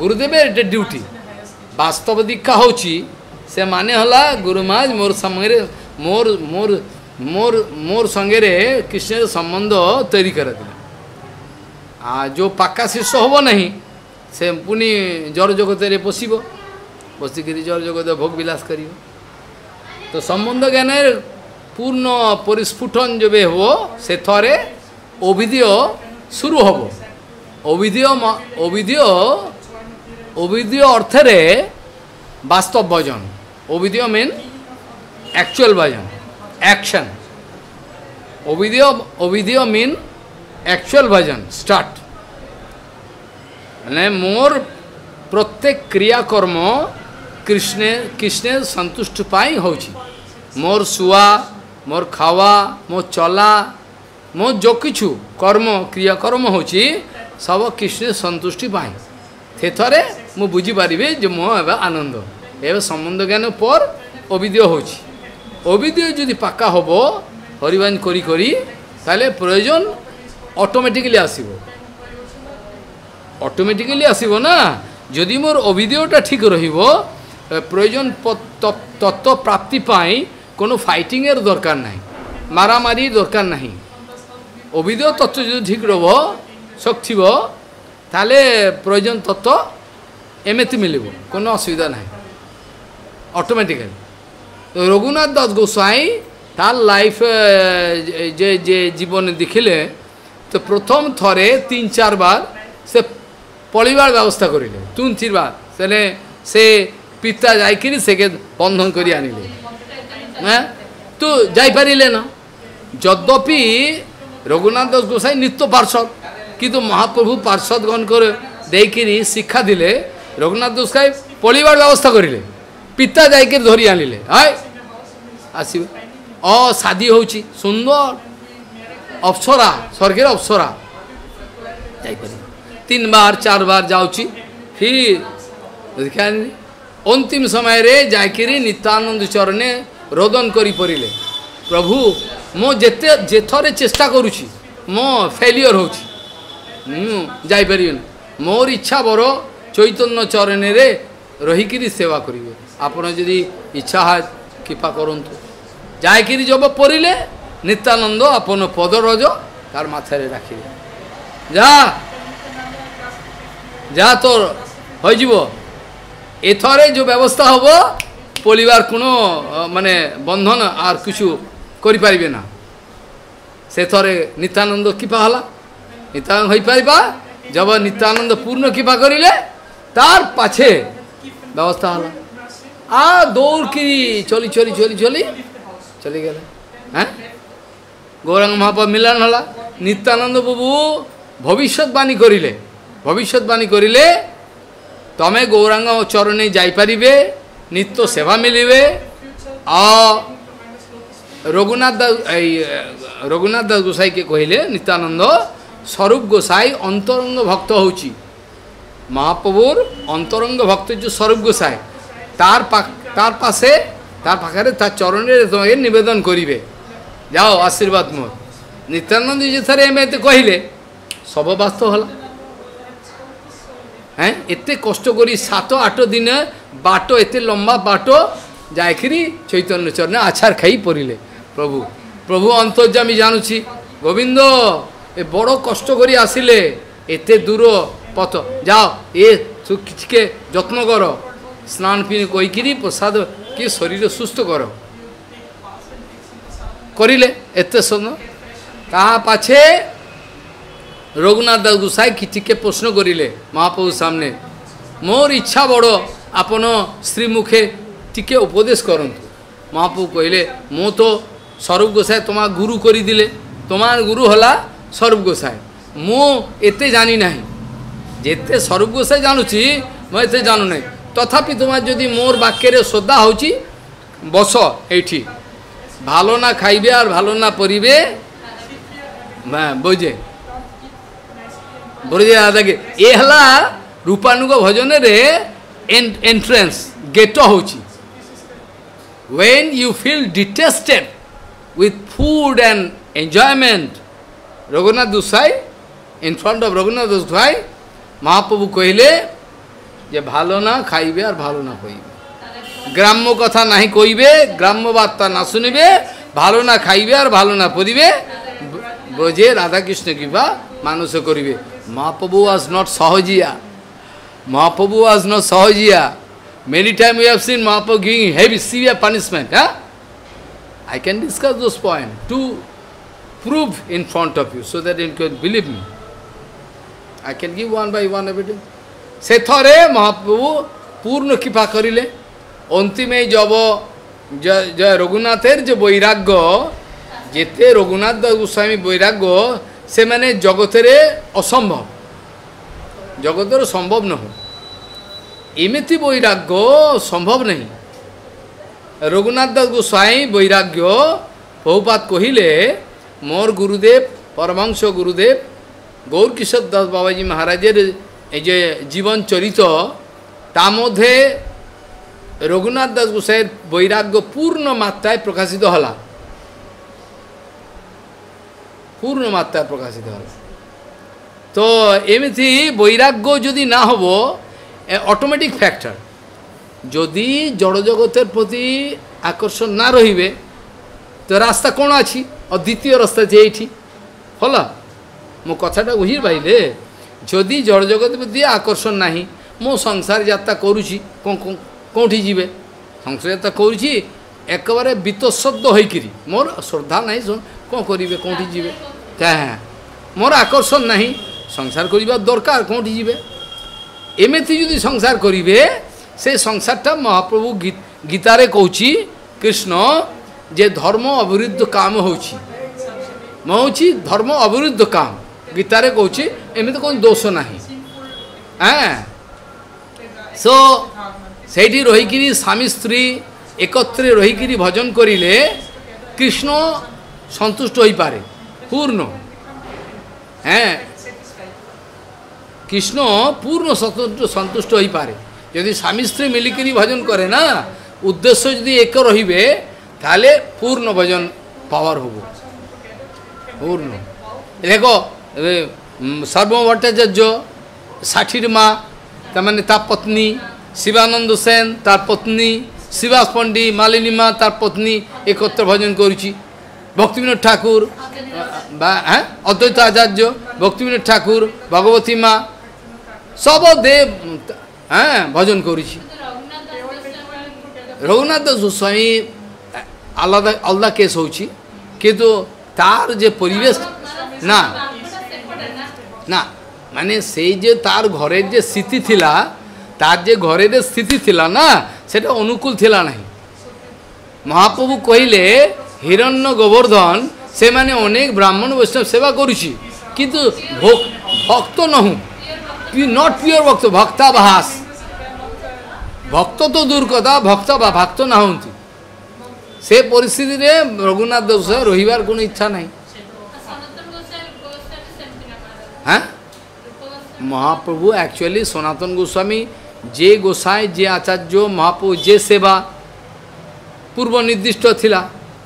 গুরুদেবের এটা ডিউটি বাস্তব দীক্ষা হচ্ছে সে মানে হলা গুরু মহারাজ মোর সঙ্গে মোর মোর মোর মোর সঙ্গে কৃষ্ণের সম্বন্ধ তৈরি করে দিলে আর যে পাক্কা শিষ্য হব নাই সে পুনি জড় জগতেরে পশিব বসিকি জড় জগতে ভোগ বিলাস করিব তো সম্বন্ধ জ্ঞানের পূর্ণ পরিস্ফুটন যবে হব সে থরে অভিধেয় শুরু হব অভিধেয় ম- অভিধেয় অভিধেয় অর্থেরে বাস্তব ভজন অভিধেয় মেন অ্যাকচুয়াল ভজন অ্যাকশন অভিধেয় অভিধেয় মিন অ্যাকচুয়াল ভজন স্টার্ট মানে মোর প্রত্যেক ক্রিয়াকর্ম কৃষ্ণে কৃষ্ণের সন্তুষ্ট পাই হচ্ছে মোর শুয়া, মোর খাওয়া, মোর চলা, মোর যে কিছু কর্ম, ক্রিয়াকর্ম হচ্ছে সব কৃষ্ণের সন্তুষ্টি পাই। সেথরে মু বুঝিপারিবে যে মো এবে আনন্দ। এবে সম্বন্ধ জ্ঞান পর অবিদ্য হচ্ছে। অবিদ্য যদি পাক্কা হব হরিবান করি করি, তাহলে প্রয়োজন অটোমেটিক্যালি আসিব। অটোমেটিক্যালি আসিব না? যদি মোর অভিদেয়টা ঠিক রহিব, প্রয়োজন তত্ত্ব প্রাপ্তি পাই, কোনো ফাইটিংয়ের দরকার নাই মারামারি দরকার নাই। অভিদেয় তত্ত্ব যদি ঠিক রব শক্তিব তাহলে প্রয়োজন তত্ত্ব এমএতে মিলিব, কোনো অসুবিধা নাই। অটোমেটিক্যালি তো রঘুনাথ দাস গোস্বাই তার লাইফ যে যে জীবনে দেখিলে, তো প্রথম থরে তিন চারবার সে পলিবার ব্যবস্থা করিলে। তিন চিরবার তাহলে সে পিতা যাইকিনি সেকে বন্ধন করি আনিলে। হ্যাঁ তো যাই পারিলে না। যদ্যপি রঘুনাথ দাস গোসাই নিত্য পার্শ্বদ কিন্তু মহাপ্রভু পার্শ্বদগণ করে দেইকিনি শিক্ষা দিলে, রঘুনাথ দাস গোসাই পলিবার ব্যবস্থা করিলে। পিতা যাইকি ধরি আনলে হয় আসবে অ সাদি হচ্ছে সুন্দর অপসরা স্বর্গের অপসরা যাইপারি তিনবার চারবার যাওছি ফির অন্তিম সময়ে যাইকি নিত্যানন্দ চরণে রোদন করি পড়লে প্রভু মো যেতে যেথরে চেষ্টা করুছি মো ফেলিওর হচ্ছে ମୁଁ ଯାଇପାରିବିନି। ମୋର ଇଚ୍ଛା ବର ଚୈତନ୍ୟ রহিকি সেবা করি বলে আপনার যদি ইচ্ছা হয়, কৃপা করুন তো। যাইকিরি জব পড়িলে নিত্যানন্দ আপন পদরজ তার মাথায় রাখিলে যা যা তোর হয়ে যাব। এথরে যে ব্যবস্থা হব পরিবার কোনো মানে বন্ধন আর কিছু করি পারিবে না। সেথরে নিত্যানন্দ কৃপা হলা। নিত্যানন্দ হয়ে পারিবা যব নিত্যানন্দ পূর্ণ কৃপা করিলে, তার পাছে ব্যবস্থা হলা। আ, দৌড় কি? চলি চলি চলি চলি। চলে গেলে। হ্যাঁ? গৌরাঙ্গ মহাপ্রভু মিলন হলা। নিত্যানন্দ বাবু ভবিষ্যৎবাণী করিলে। ভবিষ্যৎবাণী করিলে তমে গৌরাঙ্গ চরণে যাইপারিবে, নিত্য সেবা মিলিবে। আ, রঘুনাথ দাস, এই, রঘুনাথ দাস গোসাইকে কহিলে, নিত্যানন্দ স্বরূপ গোসাই অন্তরঙ্গ ভক্ত হଉଛି মহাপ্রভুর অন্তরঙ্গ ভক্ত যে স্বরূপ গোসাই। তার তার পাশে, তার পাখারে তার চরণে তোমাকে নিবেদন করিবে। যাও, আশীর্বাদ মোর। নিত্যানন্দ থরে এমএতে কহিলে সব বাস্তব হলা। হ্যাঁ এতে কষ্ট করি সাত, আট দিনে বাট, এতে লম্বা বাট যাইকিরি চৈতন্য চরণে আছাড় খাই পড়িলে। প্রভু প্রভু অন্তর্যামী জানুছি। গোবিন্দ, এ বড় কষ্ট করি আসিলে, এতে দূর পথ। যাও, এ কিছুকে যত্ন কর। স্নান পিন কইকিরি প্রসাদ কি শরীর সুস্থ কর। করিলে এতে সুন্দর তাহা পাছে রঘুনাথ দাস গোসাই কিটিকে প্রশ্ন করিলে মহাপ্রভুর সামনে, মোর ইচ্ছা বড়, আপন শ্রীমুখে টিকে উপদেশ করন্তু। মহাপ্রভু কহিলে, মো তো স্বরূপ গোসাই তোমার গুরু করি দিলে, তোমার গুরু হলা স্বরূপ গোসাই। মো এতে জানি না যেতে স্বরূপ গোসাই জানুছি মো এতে জানু নাই। তথাপি তোমার যদি মোর বাক্যের শ্রদ্ধা হচ্ছে বস এইটি ভালো না খাইবে আর ভালো না পরিবে। হ্যাঁ, বুঝে বুঝে দাদাকে এ হেলা রূপানুগ ভজনের এন্ট্রেন্স গেট হচ্ছে when you feel detested with food and enjoyment Raghunath দুসাই in front of Raghunath দুসাই, মহাপ্রভু কহিলে যে ভালো না খাইবে আর ভালো না কইবে গ্রাম্য কথা নাহি কইবে, গ্রাম্য বার্তা না শুনিবে, ভালো না খাইবে আর ভালো না পড়িবে ব্রজে রাধাকৃষ্ণ কিবা মানুষ করিবে। Mahaprabhu was not Sahajiya. Mahaprabhu was not Sahajiya. Many time we have seen Mahaprabhu giving heavy severe punishment হ্যাঁ I can discuss those points to prove in front of you so that you can believe me. I can give one by one evidence. সে থরে মহাপ্রভু পূর্ণ কৃপা করিলে। অন্তিমে job জয় রঘুনাথের যে বৈরাগ্য, যেতে রঘুনাথ গোস্বামী বৈরাগ্য সে মানে জগতের অসম্ভব। জগতের সম্ভব নহ। এমিতি বৈরাগ্য সম্ভব নেই। রঘুনাথ দাস গোস্বাই বৈরাগ্য বহুপাত কহিলে, মোর গুরুদেব পরমাংশ গুরুদেব, গৌরকিশোর দাস বাবাজী মহারাজের এই যে জীবন চরিত তার মধ্যে রঘুনাথ দাস গোসাইয়ের বৈরাগ্য পূর্ণ মাত্রায় প্রকাশিত হলা। পূর্ণ মাত্রায় প্রকাশিত হলা। তো এমনিতে বৈরাগ্য যদি না হব অটোমেটিক ফ্যাক্টর যদি জড়জগতের প্রতি আকর্ষণ না রহিবে, তো রাস্তা কোন আছি? আর দ্বিতীয় রাস্তা যে এইটি। হল? মো কথাটা বুঝির পাইলে? ଯଦି ଜଳଜଗତ ପ୍ରତି ଆକର୍ଷଣ ନାହିଁ ମୁଁ ସଂସାର ଯାତ୍ରା କରୁଛି କେଉଁଠି ଯିବେ ସଂସାର ଯାତ୍ରା କରୁଛି ଏକେବାରେ ବିତଶବ୍ଦ ହୋଇକିରି ମୋର ଶ୍ରଦ୍ଧା ନାହିଁ କ'ଣ କରିବେ କେଉଁଠି ଯିବେ ହଁ ମୋର ଆକର୍ଷଣ ନାହିଁ ସଂସାର କରିବା ଦରକାର କେଉଁଠି ଯିବେ ଏମିତି ଯଦି ସଂସାର କରିବେ ସେ ସଂସାରଟା ମହାପ୍ରଭୁ ଗୀତାରେ କହୁଛି କୃଷ୍ଣ ଯେ ଧର୍ମ ଅବିରୁଦ୍ଧ କାମ ହେଉଛି ମୁଁ ହେଉଛି ଧର୍ମ ଅବିରୁଦ୍ଧ କାମ ଗୀତାରେ କହୁଛି ଏମିତି କ'ଣ ଦୋଷ ନାହିଁ ହଁ ସୋ ସେଇଠି ରହିକିରି ସ୍ୱାମୀ ସ୍ତ୍ରୀ ଏକତ୍ରରେ ରହିକିରି ଭଜନ କରିଲେ କୃଷ୍ଣ ସନ୍ତୁଷ୍ଟ ହୋଇପାରେ ପୂର୍ଣ୍ଣ হ্যাঁ কৃষ্ণ পূর্ণ সন্তুষ্ট সন্তুষ্ট হইপারে যদি স্বামী স্ত্রী মিলিকিরি ভজন করে না উদ্দেশ্য যদি এক রহিবে তাহলে পূর্ণ ভজন পাওয়ার হব পূর্ণ দেখো সর্ব ভট্টাচার্য ষাঠির মা তার মানে তার পত্নী শিবানন্দ সেন তার পত্নী শিবাস পণ্ডী মালিনী মা তার পত্নী একত্র ভজন করছি ভক্তিবিনোদ ঠাকুর বা হ্যাঁ অদ্বৈত আচার্য ভক্তিবিনোদ ঠাকুর ভগবতী মা সব দেব হ্যাঁ ভজন করেছি রঘুনাথ দাস গোস্বামী আলাদা আলাদা কেস হচ্ছে কিন্তু তার যে পরিবেশ না না মানে সেই যে তার ঘরের যে স্মৃতি ছিল তার যে ঘরের যে স্থিতি ছিল না, সেটা অনুকূল ছিল না মহাপ্রভু কহিলে, হিরণ্য গোবর্ধন, সে মানে অনেক ব্রাহ্মণ বৈষ্ণব সেবা করছি, কিন্তু ভক্ত নহু। নট পিওর ভক্ত ভক্তাভাস ভক্ত তো দূর কথা, ভক্ত বা, ভক্ত না হচ্ছে সে পরিস্থিতিতে রঘুনাথ দেব রহিবার কোনো ইচ্ছা নাই। হ্যাঁ? মহাপ্রভু অ্যাকচুয়ালি সনাতন গোস্বামী, যে গোসাই, যে আচার্য, মহাপ্রভু যে সেবা, পূর্ব নির্দিষ্ট লা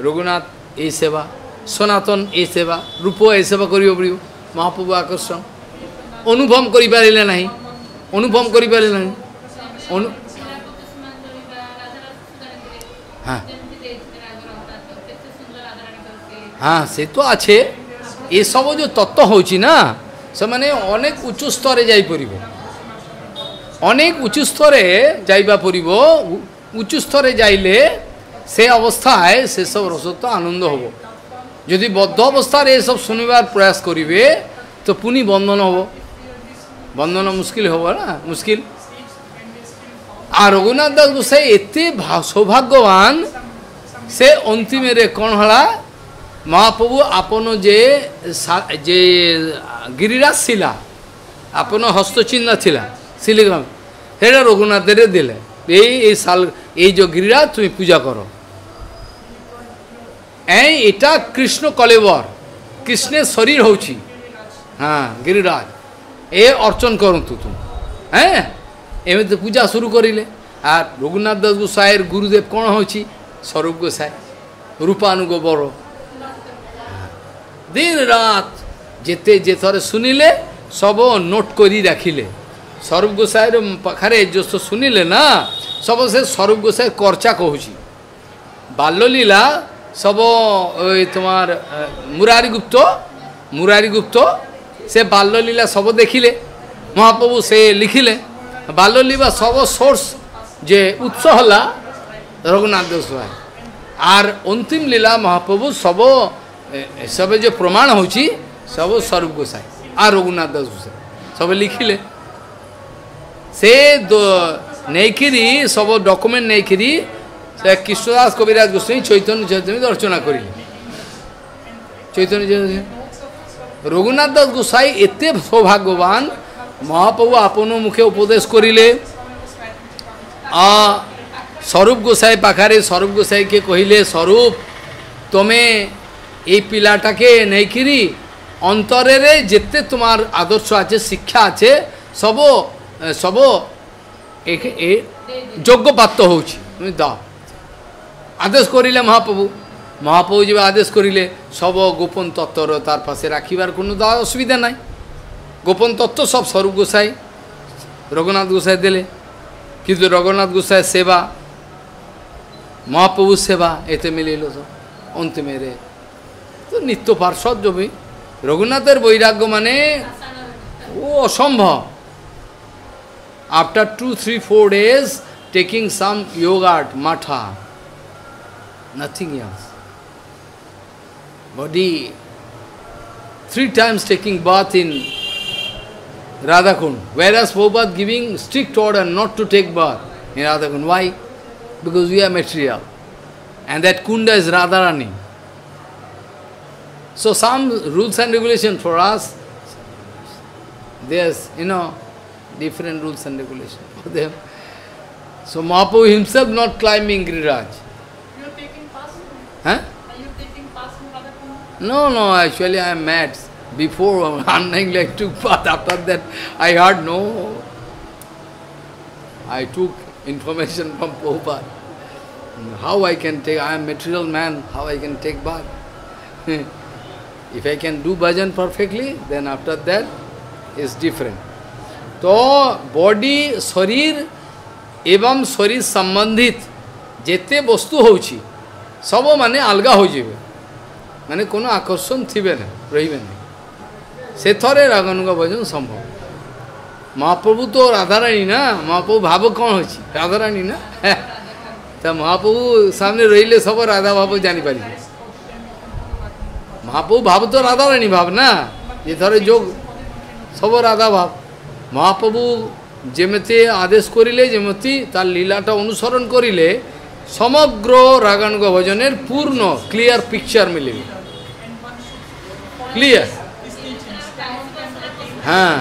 রঘুনাথ এই সেবা, সনাতন এই সেবা, রূপ এই সেবা করিব পড়িব মহাপ্রভু আকর্ষণ। অনুভব করিপারিলে না অনুভব করিপারিলে না অনু হ্যাঁ। হ্যাঁ সে তো আছে। এসব যে তত্ত্ব হচ্ছে না? সে মানে অনেক উঁচু স্তরে যাই ଯାଇପାରିବ অনেক উঁচু স্তরে যাইবা পড়িব উঁচু স্তরে যাইলে সে অবস্থায় সেসব রসত্ব আনন্দ হব যদি বদ্ধ অবস্থার এসব শুনিবার প্রয়াস করিবে তো পুনি বন্ধন হব বন্ধন মুশকিল হব না মুশকিল আর রঘুনাথ দাস গোসাই এতে সৌভাগ্যবান সে অন্তিমের কণ হলা মহাপ্রভু আপন যে যে গিরিরাজ ছিলা, আপন হস্তচিহ্ন ছিলা শিলিগ্রাম সেটা রঘুনাথের দিলে। এই এই সাল, এই যে গিরিরাজ, তুমি পূজা করো। এই, এটা কৃষ্ণ কলেবর, কৃষ্ণের শরীর হচ্ছে হ্যাঁ গিরিরাজ, এ অর্চন করন্তু তুমি। হ্যাঁ এমনি পূজা শুরু করিলে। আর রঘুনাথ দাস গোসাইয়ের গুরুদেব কোণ হচ্ছে স্বরূপ গোসাই রূপানুগ বড় দিন রাত যেতে যে থরে শুনিলে, সব নোট করি রাখিলে। স্বরূপ গোসাইয়ের পাখারে যে শুনিলে না, সব সে স্বরূপ গোসাই কর্চা কହୁଛି বাল্যলীলা সব, ওই তোমার মুরারি গুপ্ত মুরারি গুপ্ত সে বাল্যলীলা সব দেখিলে। মহাপ্রভু সে লিখিলে। বাল্যলীলা সব সোর্স যে উৎস হলা রঘুনাথ গোস্বাই আর অন্তিম লীলা মহাপ্রভু সব এসবে যে প্রমাণ হচ্ছে সব স্বরূপ গোসাই আর রঘুনাথ দাস গোসাই সব লিখিলে সে নেইকিরি সব ডকুমেন্ট নেইকিরি কৃষ্ণদাস কবিরাজ গোস্বামী চৈতন্য চৈতন্য রচনা করিলে চৈতন্য চৈতন্য রঘুনাথ দাস গোসাই এতে সৌভাগ্যবান মহাপ্রভু আপন মুখে উপদেশ করিলে ସ୍ୱରୂପ ଗୋସାଇ ପାଖରେ ସ୍ୱରୂପ ଗୋସାଇକେ କହିଲେ ସ୍ୱରୂପ ତମେ এই পিলাটাকে নেইকিরি অন্তরেরে যেতে তোমার আদর্শ আছে, শিক্ষা আছে, সব সব, এ- যোগ্যপাত্র হচ্ছে তুমি দাও। আদেশ করিলে মহাপ্রভু। মহাপ্রভু যে আদেশ করিলে, সব গোপন তত্ত্বর তার পাশে রাখিবার কোনো দা অসুবিধা নাই। গোপন তত্ত্ব সব স্বরূপ গোসাই, রঘুনাথ গোসাই দিলে। কিন্তু রঘুনাথ গোসাই সেবা, মহাপ্রভুর সেবা, এতে মিলিল সব। অন্তিমেরে তো নিত্য পার্শ্বদ জমি রঘুনাথের বৈরাগ্য মানে ও অসম্ভব after two three four days taking some yogurt matha nothing else body three times taking bath in Radhakund, whereas Prabhupada giving strict order not to take bath in Radhakund. Why? Because we are material. And that kunda is Radharani. So some rules and regulations for us, there's, you know, different rules and regulations for them. So Mahaprabhu himself not climbing Giriraj. You're taking pass? Huh? Are you taking pass in Radhakund? No, no, actually I am mad. Before <laughs> unlaying like took path, after that I heard no. I took information from Prabhupada. How I can take, I am material man, how I can take bath. <laughs> If I can do bhajan perfectly, then after that is different. So, body, sharir, एवं शरीर संबंधित जेते वस्तु होची सब माने अलगा हो जीवे माने कोनो आकर्षण थिबे ना रहिबे ना सेथरे रागानुगा भजन संभव মহাপ্রভু তো রাধারানী না মহাপ্রভু ভাব কম হচ্ছে রাধারানী না তা মহাপ্রভু সামনে রইলে সব রাধা ভাব জানি পারিবে মহাপ্রভু ভাব তো রাধারানী ভাব না? যে ধরে যোগ, সব রাধা ভাব। মহাপ্রভু যেমতে আদেশ করিলে, যেমতি তার লীলাটা অনুসরণ করিলে, সমগ্র রাগানুগ ভজনের পূর্ণ ক্লিয়ার পিকচার মিলিবে। ক্লিয়ার হ্যাঁ।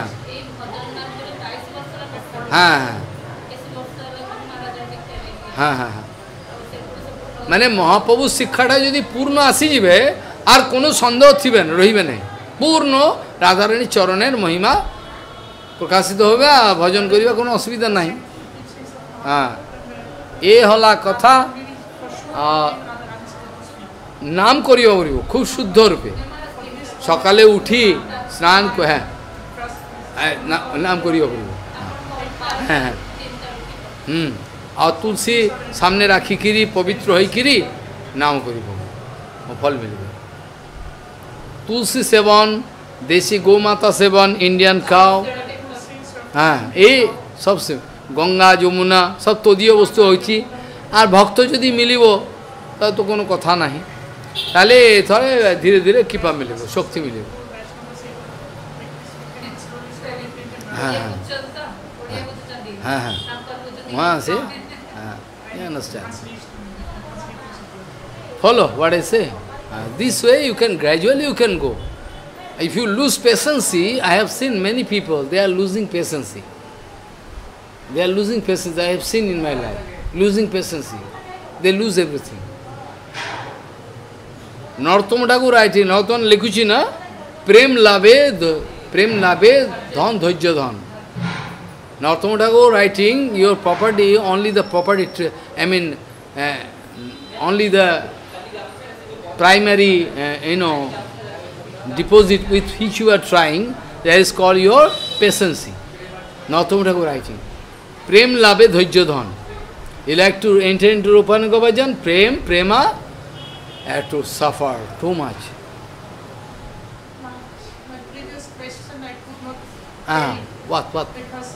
হ্যাঁ হ্যাঁ। হ্যাঁ হ্যাঁ মানে মহাপ্রভু শিক্ষাটা যদি পূর্ণ আসিଯିবে আর কোনো সন্দেহ থিবে না রহিবে নাই। পূর্ণ রাধারানী চরণের মহিমা প্রকাশিত হবে আর ভজন করিবা কোনো অসুবিধা নাই। হ্যাঁ। এ হলা কথা নাম করিব করিব খুব শুদ্ধ রূপে। সকালে উঠি স্নান হ্যাঁ। নাম করিব করিব হ্যাঁ হ্যাঁ। হুম। আর তুলসী সামনে রাখিকিরি, পবিত্র হইকিরি, নাম করিব। ফল মিলবে। তুলসী সেবন, দেশি গোমাতা সেবন ইন্ডিয়ান খাও হ্যাঁ এই সব গঙ্গা, যমুনা, সব তদীয় বস্তু হয়েছি আর ভক্ত যদি মিলিব তাহলে তো কোনো কথা নাই। তাহলে ধরে ধীরে ধীরে কৃপা মিলিব, শক্তি মিলিব। হ্যাঁ হ্যাঁ। হ্যাঁ হ্যাঁ।, হ্যাঁ সে হ্যাঁ হলো follow say this way you can gradually you can go if you lose patience I have seen many people they are losing patience they are losing patience I have seen in my life losing patience they lose everything Narottam Thakur IT Narottam লিখুছি প্রেম লাভে দ- প্রেম লাভে ধন ধৈর্য ধন ঠাকুর writing your property only the property I mean uh, only the primary uh, you know deposit with which you are trying that is called your patience নরতম Thakur writing প্রেম লাভে ধৈর্য ধন you like to enter into Rupanuga Bhajan Prem Prema have to suffer too much My, my previous question I could not ah what what because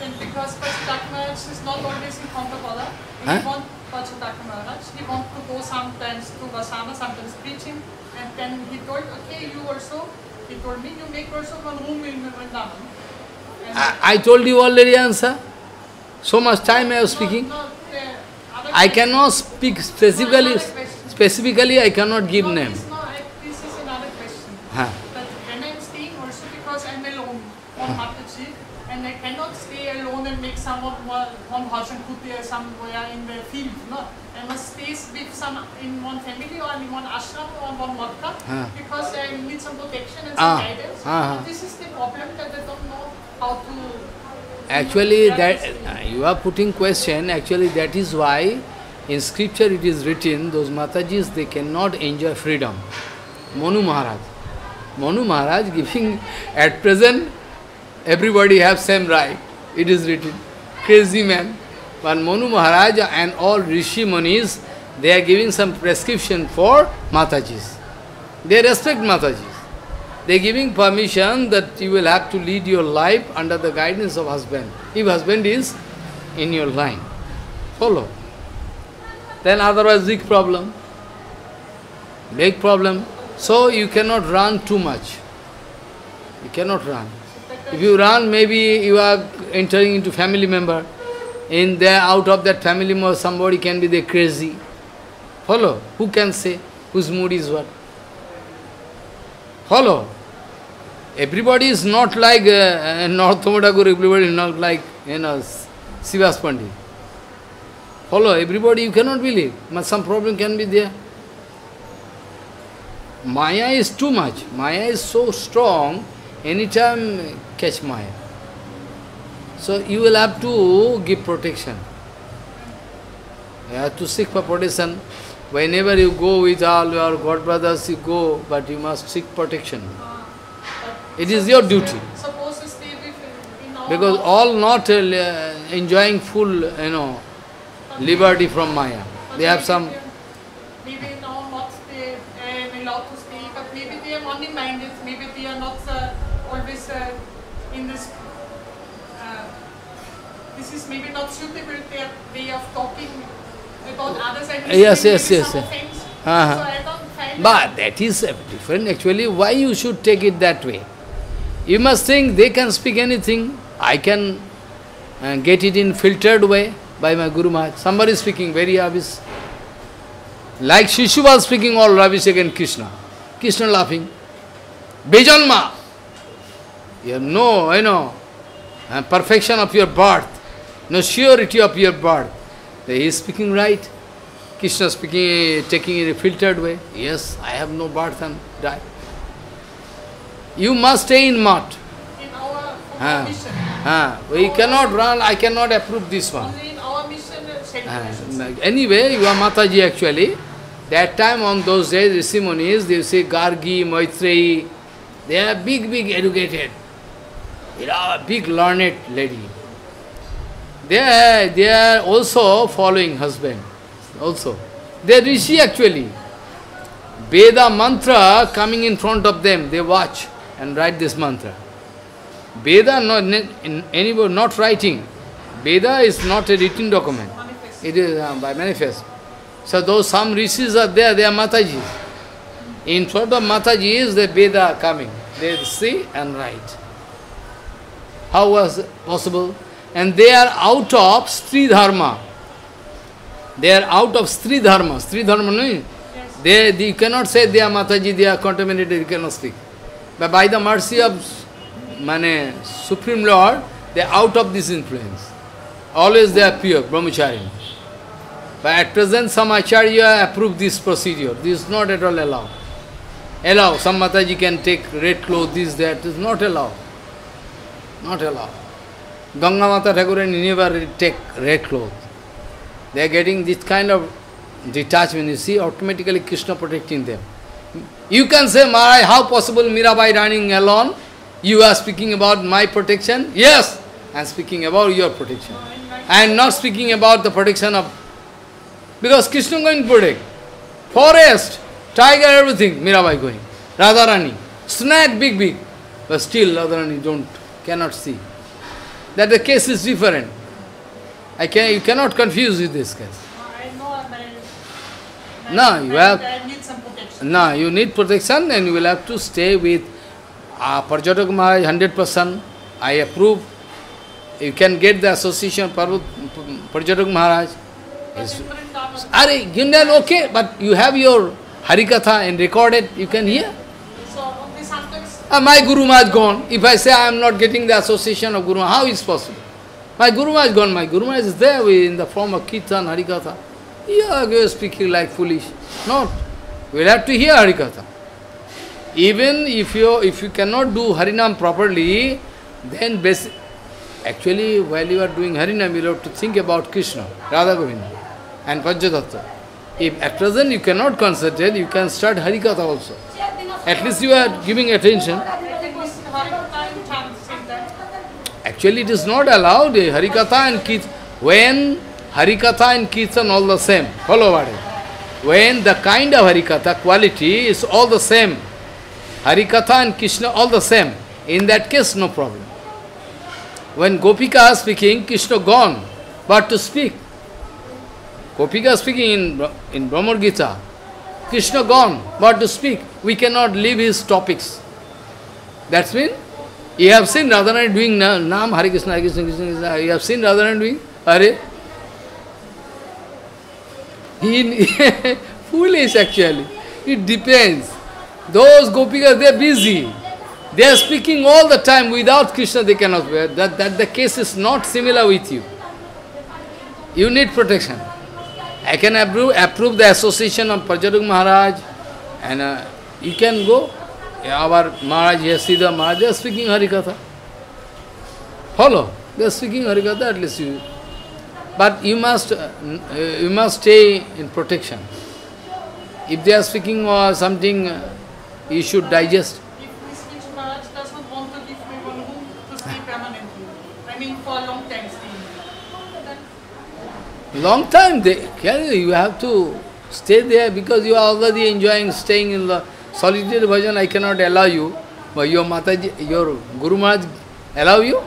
then because Pachitaka Maharaj is not always in Kampapala. Huh? He want Maharaj. He want to go sometimes to Vasana, sometimes preaching. And then he told, okay, you also, he told me, you make also one room in Vrindavan. I, I told you already answer so much time I was speaking uh, the I cannot speak specifically, No, another question. specifically I cannot give name. This, no, I, this is another question. Huh. But when I'm staying also because I'm alone on Mataji and I cannot stay alone and make someone horse and put there somewhere in the field. No, I must stay with some in one family or in one ashram or one Ah. because I need some protection and Ah. some guidance. Ah. This is the problem that they don't know how to. Actually, that uh, you are putting question. Actually, that is why in scripture it is written those Matajis they cannot enjoy freedom. Manu Maharaj, Manu Maharaj giving <laughs> at present everybody have same right. It is written, crazy man. But Manu Maharaj and all Rishi Munis they are giving some prescription for Matajis. They respect Matajis. They are giving permission that you will have to lead your life under the guidance of husband. If husband is in your line, follow. Then otherwise big problem. Big problem. So you cannot run too much. You cannot run. If you run, maybe you are entering into family member. In there, out of that family member, somebody can be the crazy. Follow. Who can say whose mood is what? Follow. Everybody is not like uh, North Thakur, everybody is not like, you know, Srivas Pandit. Follow, everybody you cannot believe. But some problem can be there. Maya is too much. Maya is so strong, anytime catch Maya. So you will have to give protection. You have to seek for protection. Whenever you go with all your god brothers, you go, but you must seek protection. It is your duty. Suppose to stay with in our Because all not uh, enjoying full, you know, liberty from Maya. They have some, they- Maybe now not stay, uh, allowed to stay, but maybe they are money-minded, maybe they are not uh, always uh, in this, uh, this is maybe not suitable, their way of talking about others and Yes, yes, yes, yes. offense. Uh-huh. So I don't find but that is uh, different actually. Why you should take it that way? You must think they can speak anything. I can uh, get it in filtered way by my Guru Maharaj. Somebody is speaking very obvious. Like Shishu was speaking all rubbish against Krishna. Krishna laughing. Bejanma. You have no, you know, uh, perfection of your birth, no surety of your birth. He is speaking right. Krishna speaking, taking in a filtered way. Yes, I have no birth and die. You must stay in mud. in our, Ah. mission. Ah, we cannot run, I cannot approve this one. Only in our mission Ah, anyway, you are Mataji actually. That time on those days, the Munis, they say Gargi, Maitreyi, they are big, big educated. Are a big learned lady. They are, they are also following husband. Also. They are Rishi actually. Veda mantra coming in front of them, they watch and write this mantra. Veda, not, in anybody not writing. Veda is not a written document. Manifest. It is uh, by manifest. So those some rishis are there, they are Matajis. In front of Matajis, the Veda coming. They see and write. How was it possible? And they are out of Sri Dharma. They are out of Sri Dharma. Sri Dharma, no? Yes. They, they, you cannot say they are Mataji, they are contaminated, you cannot speak. But by the mercy of Mane, Supreme Lord, they are out of this influence. Always they are pure, brahmachari. But at present, some acharya approve this procedure. This is not at all allowed. Allow, some Mataji can take red clothes, this, that. It is not allowed. Not allowed. Ganga Mata Thakur never take red clothes. They are getting this kind of detachment. You see, automatically Krishna protecting them. You can say, Maharaj, how possible Mirabai running alone? You are speaking about my protection? Yes, I am speaking about your protection. I am not speaking about the protection of... Because Krishna going to protect. Forest, tiger, everything, Mirabai going. Radharani, snake, big, big. But still Radharani don't, cannot see. That the case is different. I can, you cannot confuse with this case. I know my, my No, you have- I need some protection. No, you need protection and you will have to stay with uh, Parjatak Maharaj 100%. I approve. You can get the association Parjatak Maharaj. But Yes. in Vrindavan, Are Gundan okay, but you have your Harikatha and recorded, you can hear. Uh, my Guru Maharaj gone. If I say I am not getting the association of Guru Maharaj, how is possible? My Guru Maharaj gone. My Guru Maharaj is there in the form of Kirtan, Harikatha. You are speaking like foolish. Not. We'll have to hear Harikatha. Even if you if you cannot do Harinam properly, then basic, actually while you are doing Harinam, you have to think about Krishna, Radha Govinda, and Vajradatta. If at present you cannot concentrate, you can start Harikatha also. At least you are giving attention. Actually, it is not allowed. eh, Harikatha and Kirtan. When Harikatha and Kirtan all the same. Follow what When the kind of Harikatha quality is all the same. Harikatha and Krishna all the same. In that case, no problem. When Gopika is speaking, Krishna gone. But to speak. Gopika speaking in, in Bhramara Gita. Krishna gone. But to speak. We cannot leave his topics. That's mean you have seen Radharani doing na- Nam, Hare Krishna, Hare Krishna, Krishna Krishna. You have seen Radharani doing Hare? He, <laughs> foolish actually. It depends. Those gopikas, they are busy. They are speaking all the time. Without Krishna, they cannot bear. That, that the case is not similar with you. You need protection. I can approve, approve the association of Prajaruk Maharaj and uh, you can go. Our Maharaj, Yasida Maharaj, they are speaking Harikatha. Follow. They are speaking Harikatha, at least you. But you must, uh, you must stay in protection. If they are speaking or something, uh, you should digest. If Miss Rich Maharaj does not want to give me one room to stay permanently, I mean for a long time staying, then Long time, they, can you you have to stay there because you are already enjoying staying in the solitary bhajan. I cannot allow you. But your Mataji, your Guru Maharaj allow you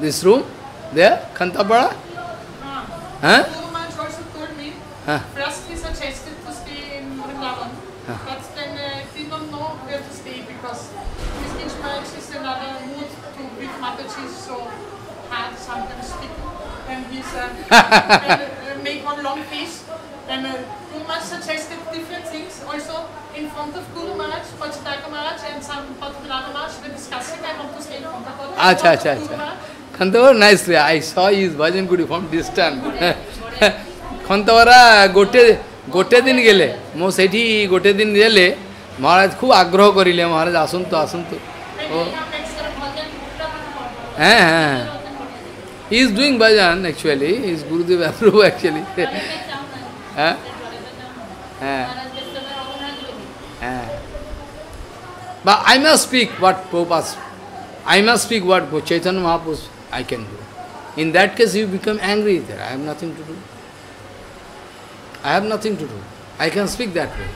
this room there, Kantapada? Ah. Huh? Guru Maharaj also told me, Huh? and, uh, make one long face. And uh, Guru Maharaj suggested different things also in front of Guru Maharaj, Pachitaka Maharaj and some Patulana Maharaj were discussing I want to stay in Kantapada. Acha, acha, acha. Kantavara nicely. I saw his bhajan guru from distance. Kantavara gote গোটে দিন গেলে মো সেটি গোটে দিন গেলে মহারাজ খুব আগ্রহ করিলে মহারাজ আসুন তো আসুন তো ও হ্যাঁ হ্যাঁ He is doing bhajan actually, his Gurudev <laughs> Prabhu actually. But I must speak what Prabhupada, I must speak what Chaitanya Mahaprabhu I can do. In that case, you become angry there. I have nothing to do. I have nothing to do. I can speak that way.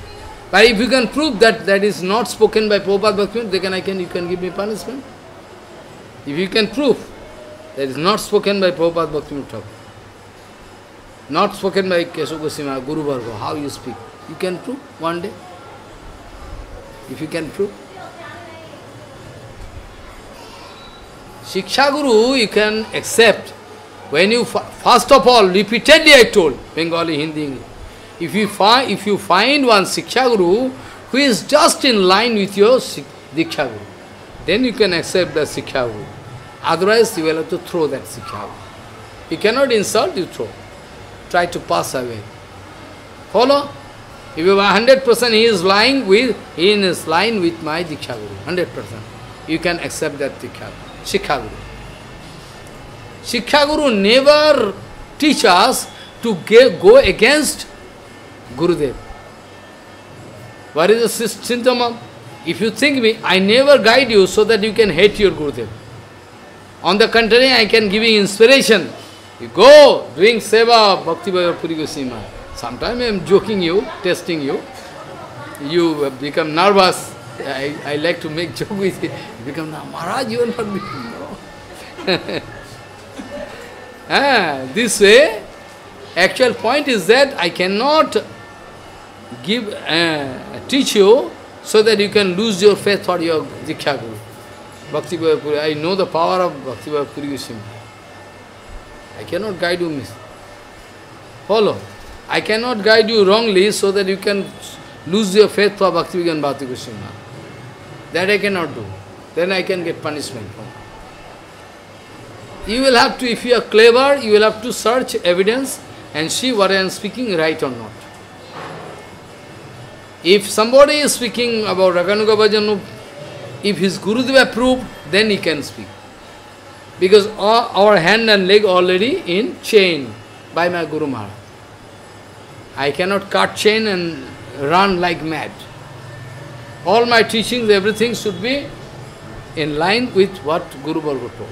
But if you can prove that that is not spoken by Prabhupada Bhaktivinoda, then I can, you can give me punishment. If you can prove, that is not spoken by Prabhupada Bhaktivinoda Thakur, not spoken by Keshav Goswami, Guruvarga, how you speak, you can prove one day. If you can prove. Shiksha Guru you can accept when you, first of all, repeatedly I told, Bengali, Hindi, English. If you, find, if you find one Shiksha Guru who is just in line with your Diksha Guru, then you can accept the Shiksha Guru. Otherwise, you will have to throw that Guru. You cannot insult, you throw. Try to pass away. Follow? If you are 100% he is lying with, he is lying with my Diksha Guru, 100%. You can accept that Diksha, Shiksha Guru. Shiksha Guru never teach us to go against Gurudev. What is the symptom? If you think me, I never guide you so that you can hate your Gurudev. On the contrary, I can give you inspiration. You go doing seva Bhakti Bhava Puri Goswami Sometimes I am joking you, testing you. You become nervous. I, I like to make <laughs> joke with you. You become, "No, Maharaj, you are not <laughs> no. <laughs> ah, this way, actual point is that I cannot give, uh, teach you so that you can lose your faith for your Diksha Guru. Bhakti Puri. I know the power of Bhakti Puri Goswami. I cannot guide you, miss. Follow. I cannot guide you wrongly so that you can lose your faith for Bhakti Vigan Bhakti Goswami. That I cannot do. then I can get punishment. from You will have to, if you are clever, you will have to search evidence and see what I am speaking right or not. If somebody is speaking about Raganuga Bhajanu, if his Gurudev approved, then he can speak. Because our, our hand and leg already in chain by my Guru Maharaj. I cannot cut chain and run like mad. All my teachings, everything should be in line with what Guruvarga told.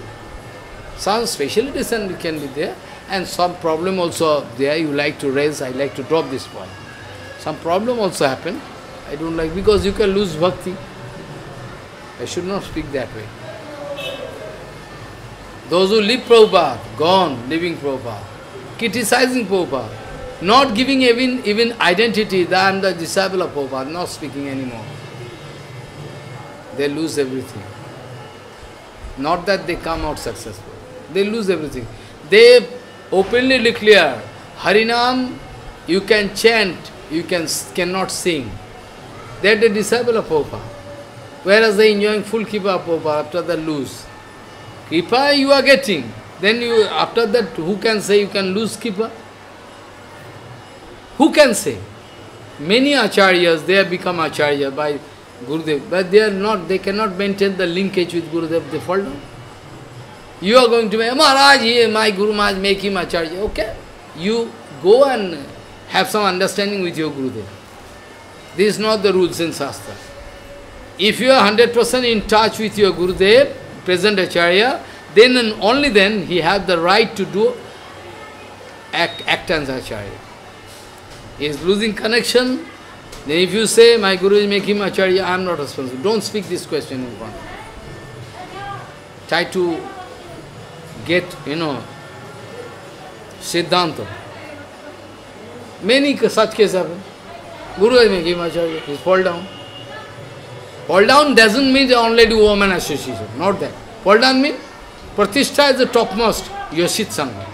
Some specialities and can be there, and some problem also there you like to raise, I like to drop this point. Some problem also happen, I don't like, because you can lose bhakti. I should not speak that way. Those who leave Prabhupada, gone, leaving Prabhupada, criticizing Prabhupada, not giving even, even identity that I am the disciple of Prabhupada, not speaking anymore. They lose everything. Not that they come out successful. They lose everything. They openly declare, Harinam, you can chant, you can cannot sing. They are the disciple of Prabhupada. Whereas they enjoying full kripa of Prabhupada, after that lose. Kripa you are getting. Then you, after that, who can say you can lose kripa? Who can say? Many acharyas, they have become acharya by Gurudev, but they are not, they cannot maintain the linkage with Gurudev, they fall down. You are going to be, Maharaj, he, my Guru Maharaj, make him acharya. Okay, you go and have some understanding with your Gurudev. This is not the rules in Shastra. If you are 100% in touch with your Gurudev, present acharya, then and only then he have the right to do act, as acharya. He is losing connection, then if you say, my Guru is making acharya, I am not responsible. Don't speak this question in front. Try to get, you know, Siddhanta. Many such cases happen. Guru is making acharya, he fall down. Fall down doesn't mean the only do woman association, not that. Fall down means Pratishtha is the topmost, your sit sangha.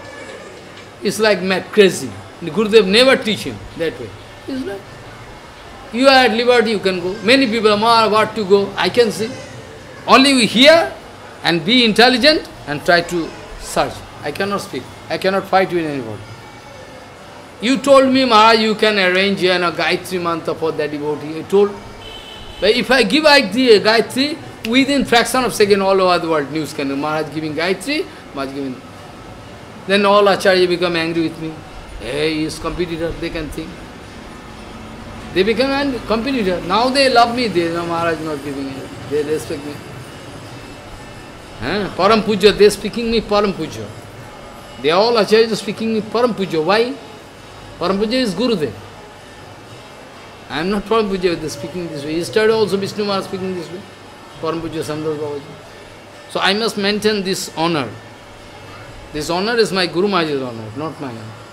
It's like mad, crazy. The Gurudev never teach him that way. It's like, you are at liberty, you can go. Many people are what to go, I can see. Only we hear and be intelligent and try to search. I cannot speak. I cannot fight with anybody. You told me, Maharaj, you can arrange you know, Gayatri mantra for that devotee. You told. But if I give Gayatri, within fraction of second all over the world news can Maharaj giving Gayatri, Maharaj giving. Then all Acharya become angry with me. Hey, he is competitor, they can think. They become angry, competitor. Now they love me, they know Maharaj not giving it. They respect me. Eh? Param Puja, they speaking me Param Puja. They all Acharyas speaking me Param Puja. Why? Param Puja is Gurudev. I am not Param Puja speaking this way. Yesterday also Vishnu Maharaj speaking this way. Param Puja Babaji. So I must maintain this honor. This honor is my Guru Maharaj's honor, not my honor.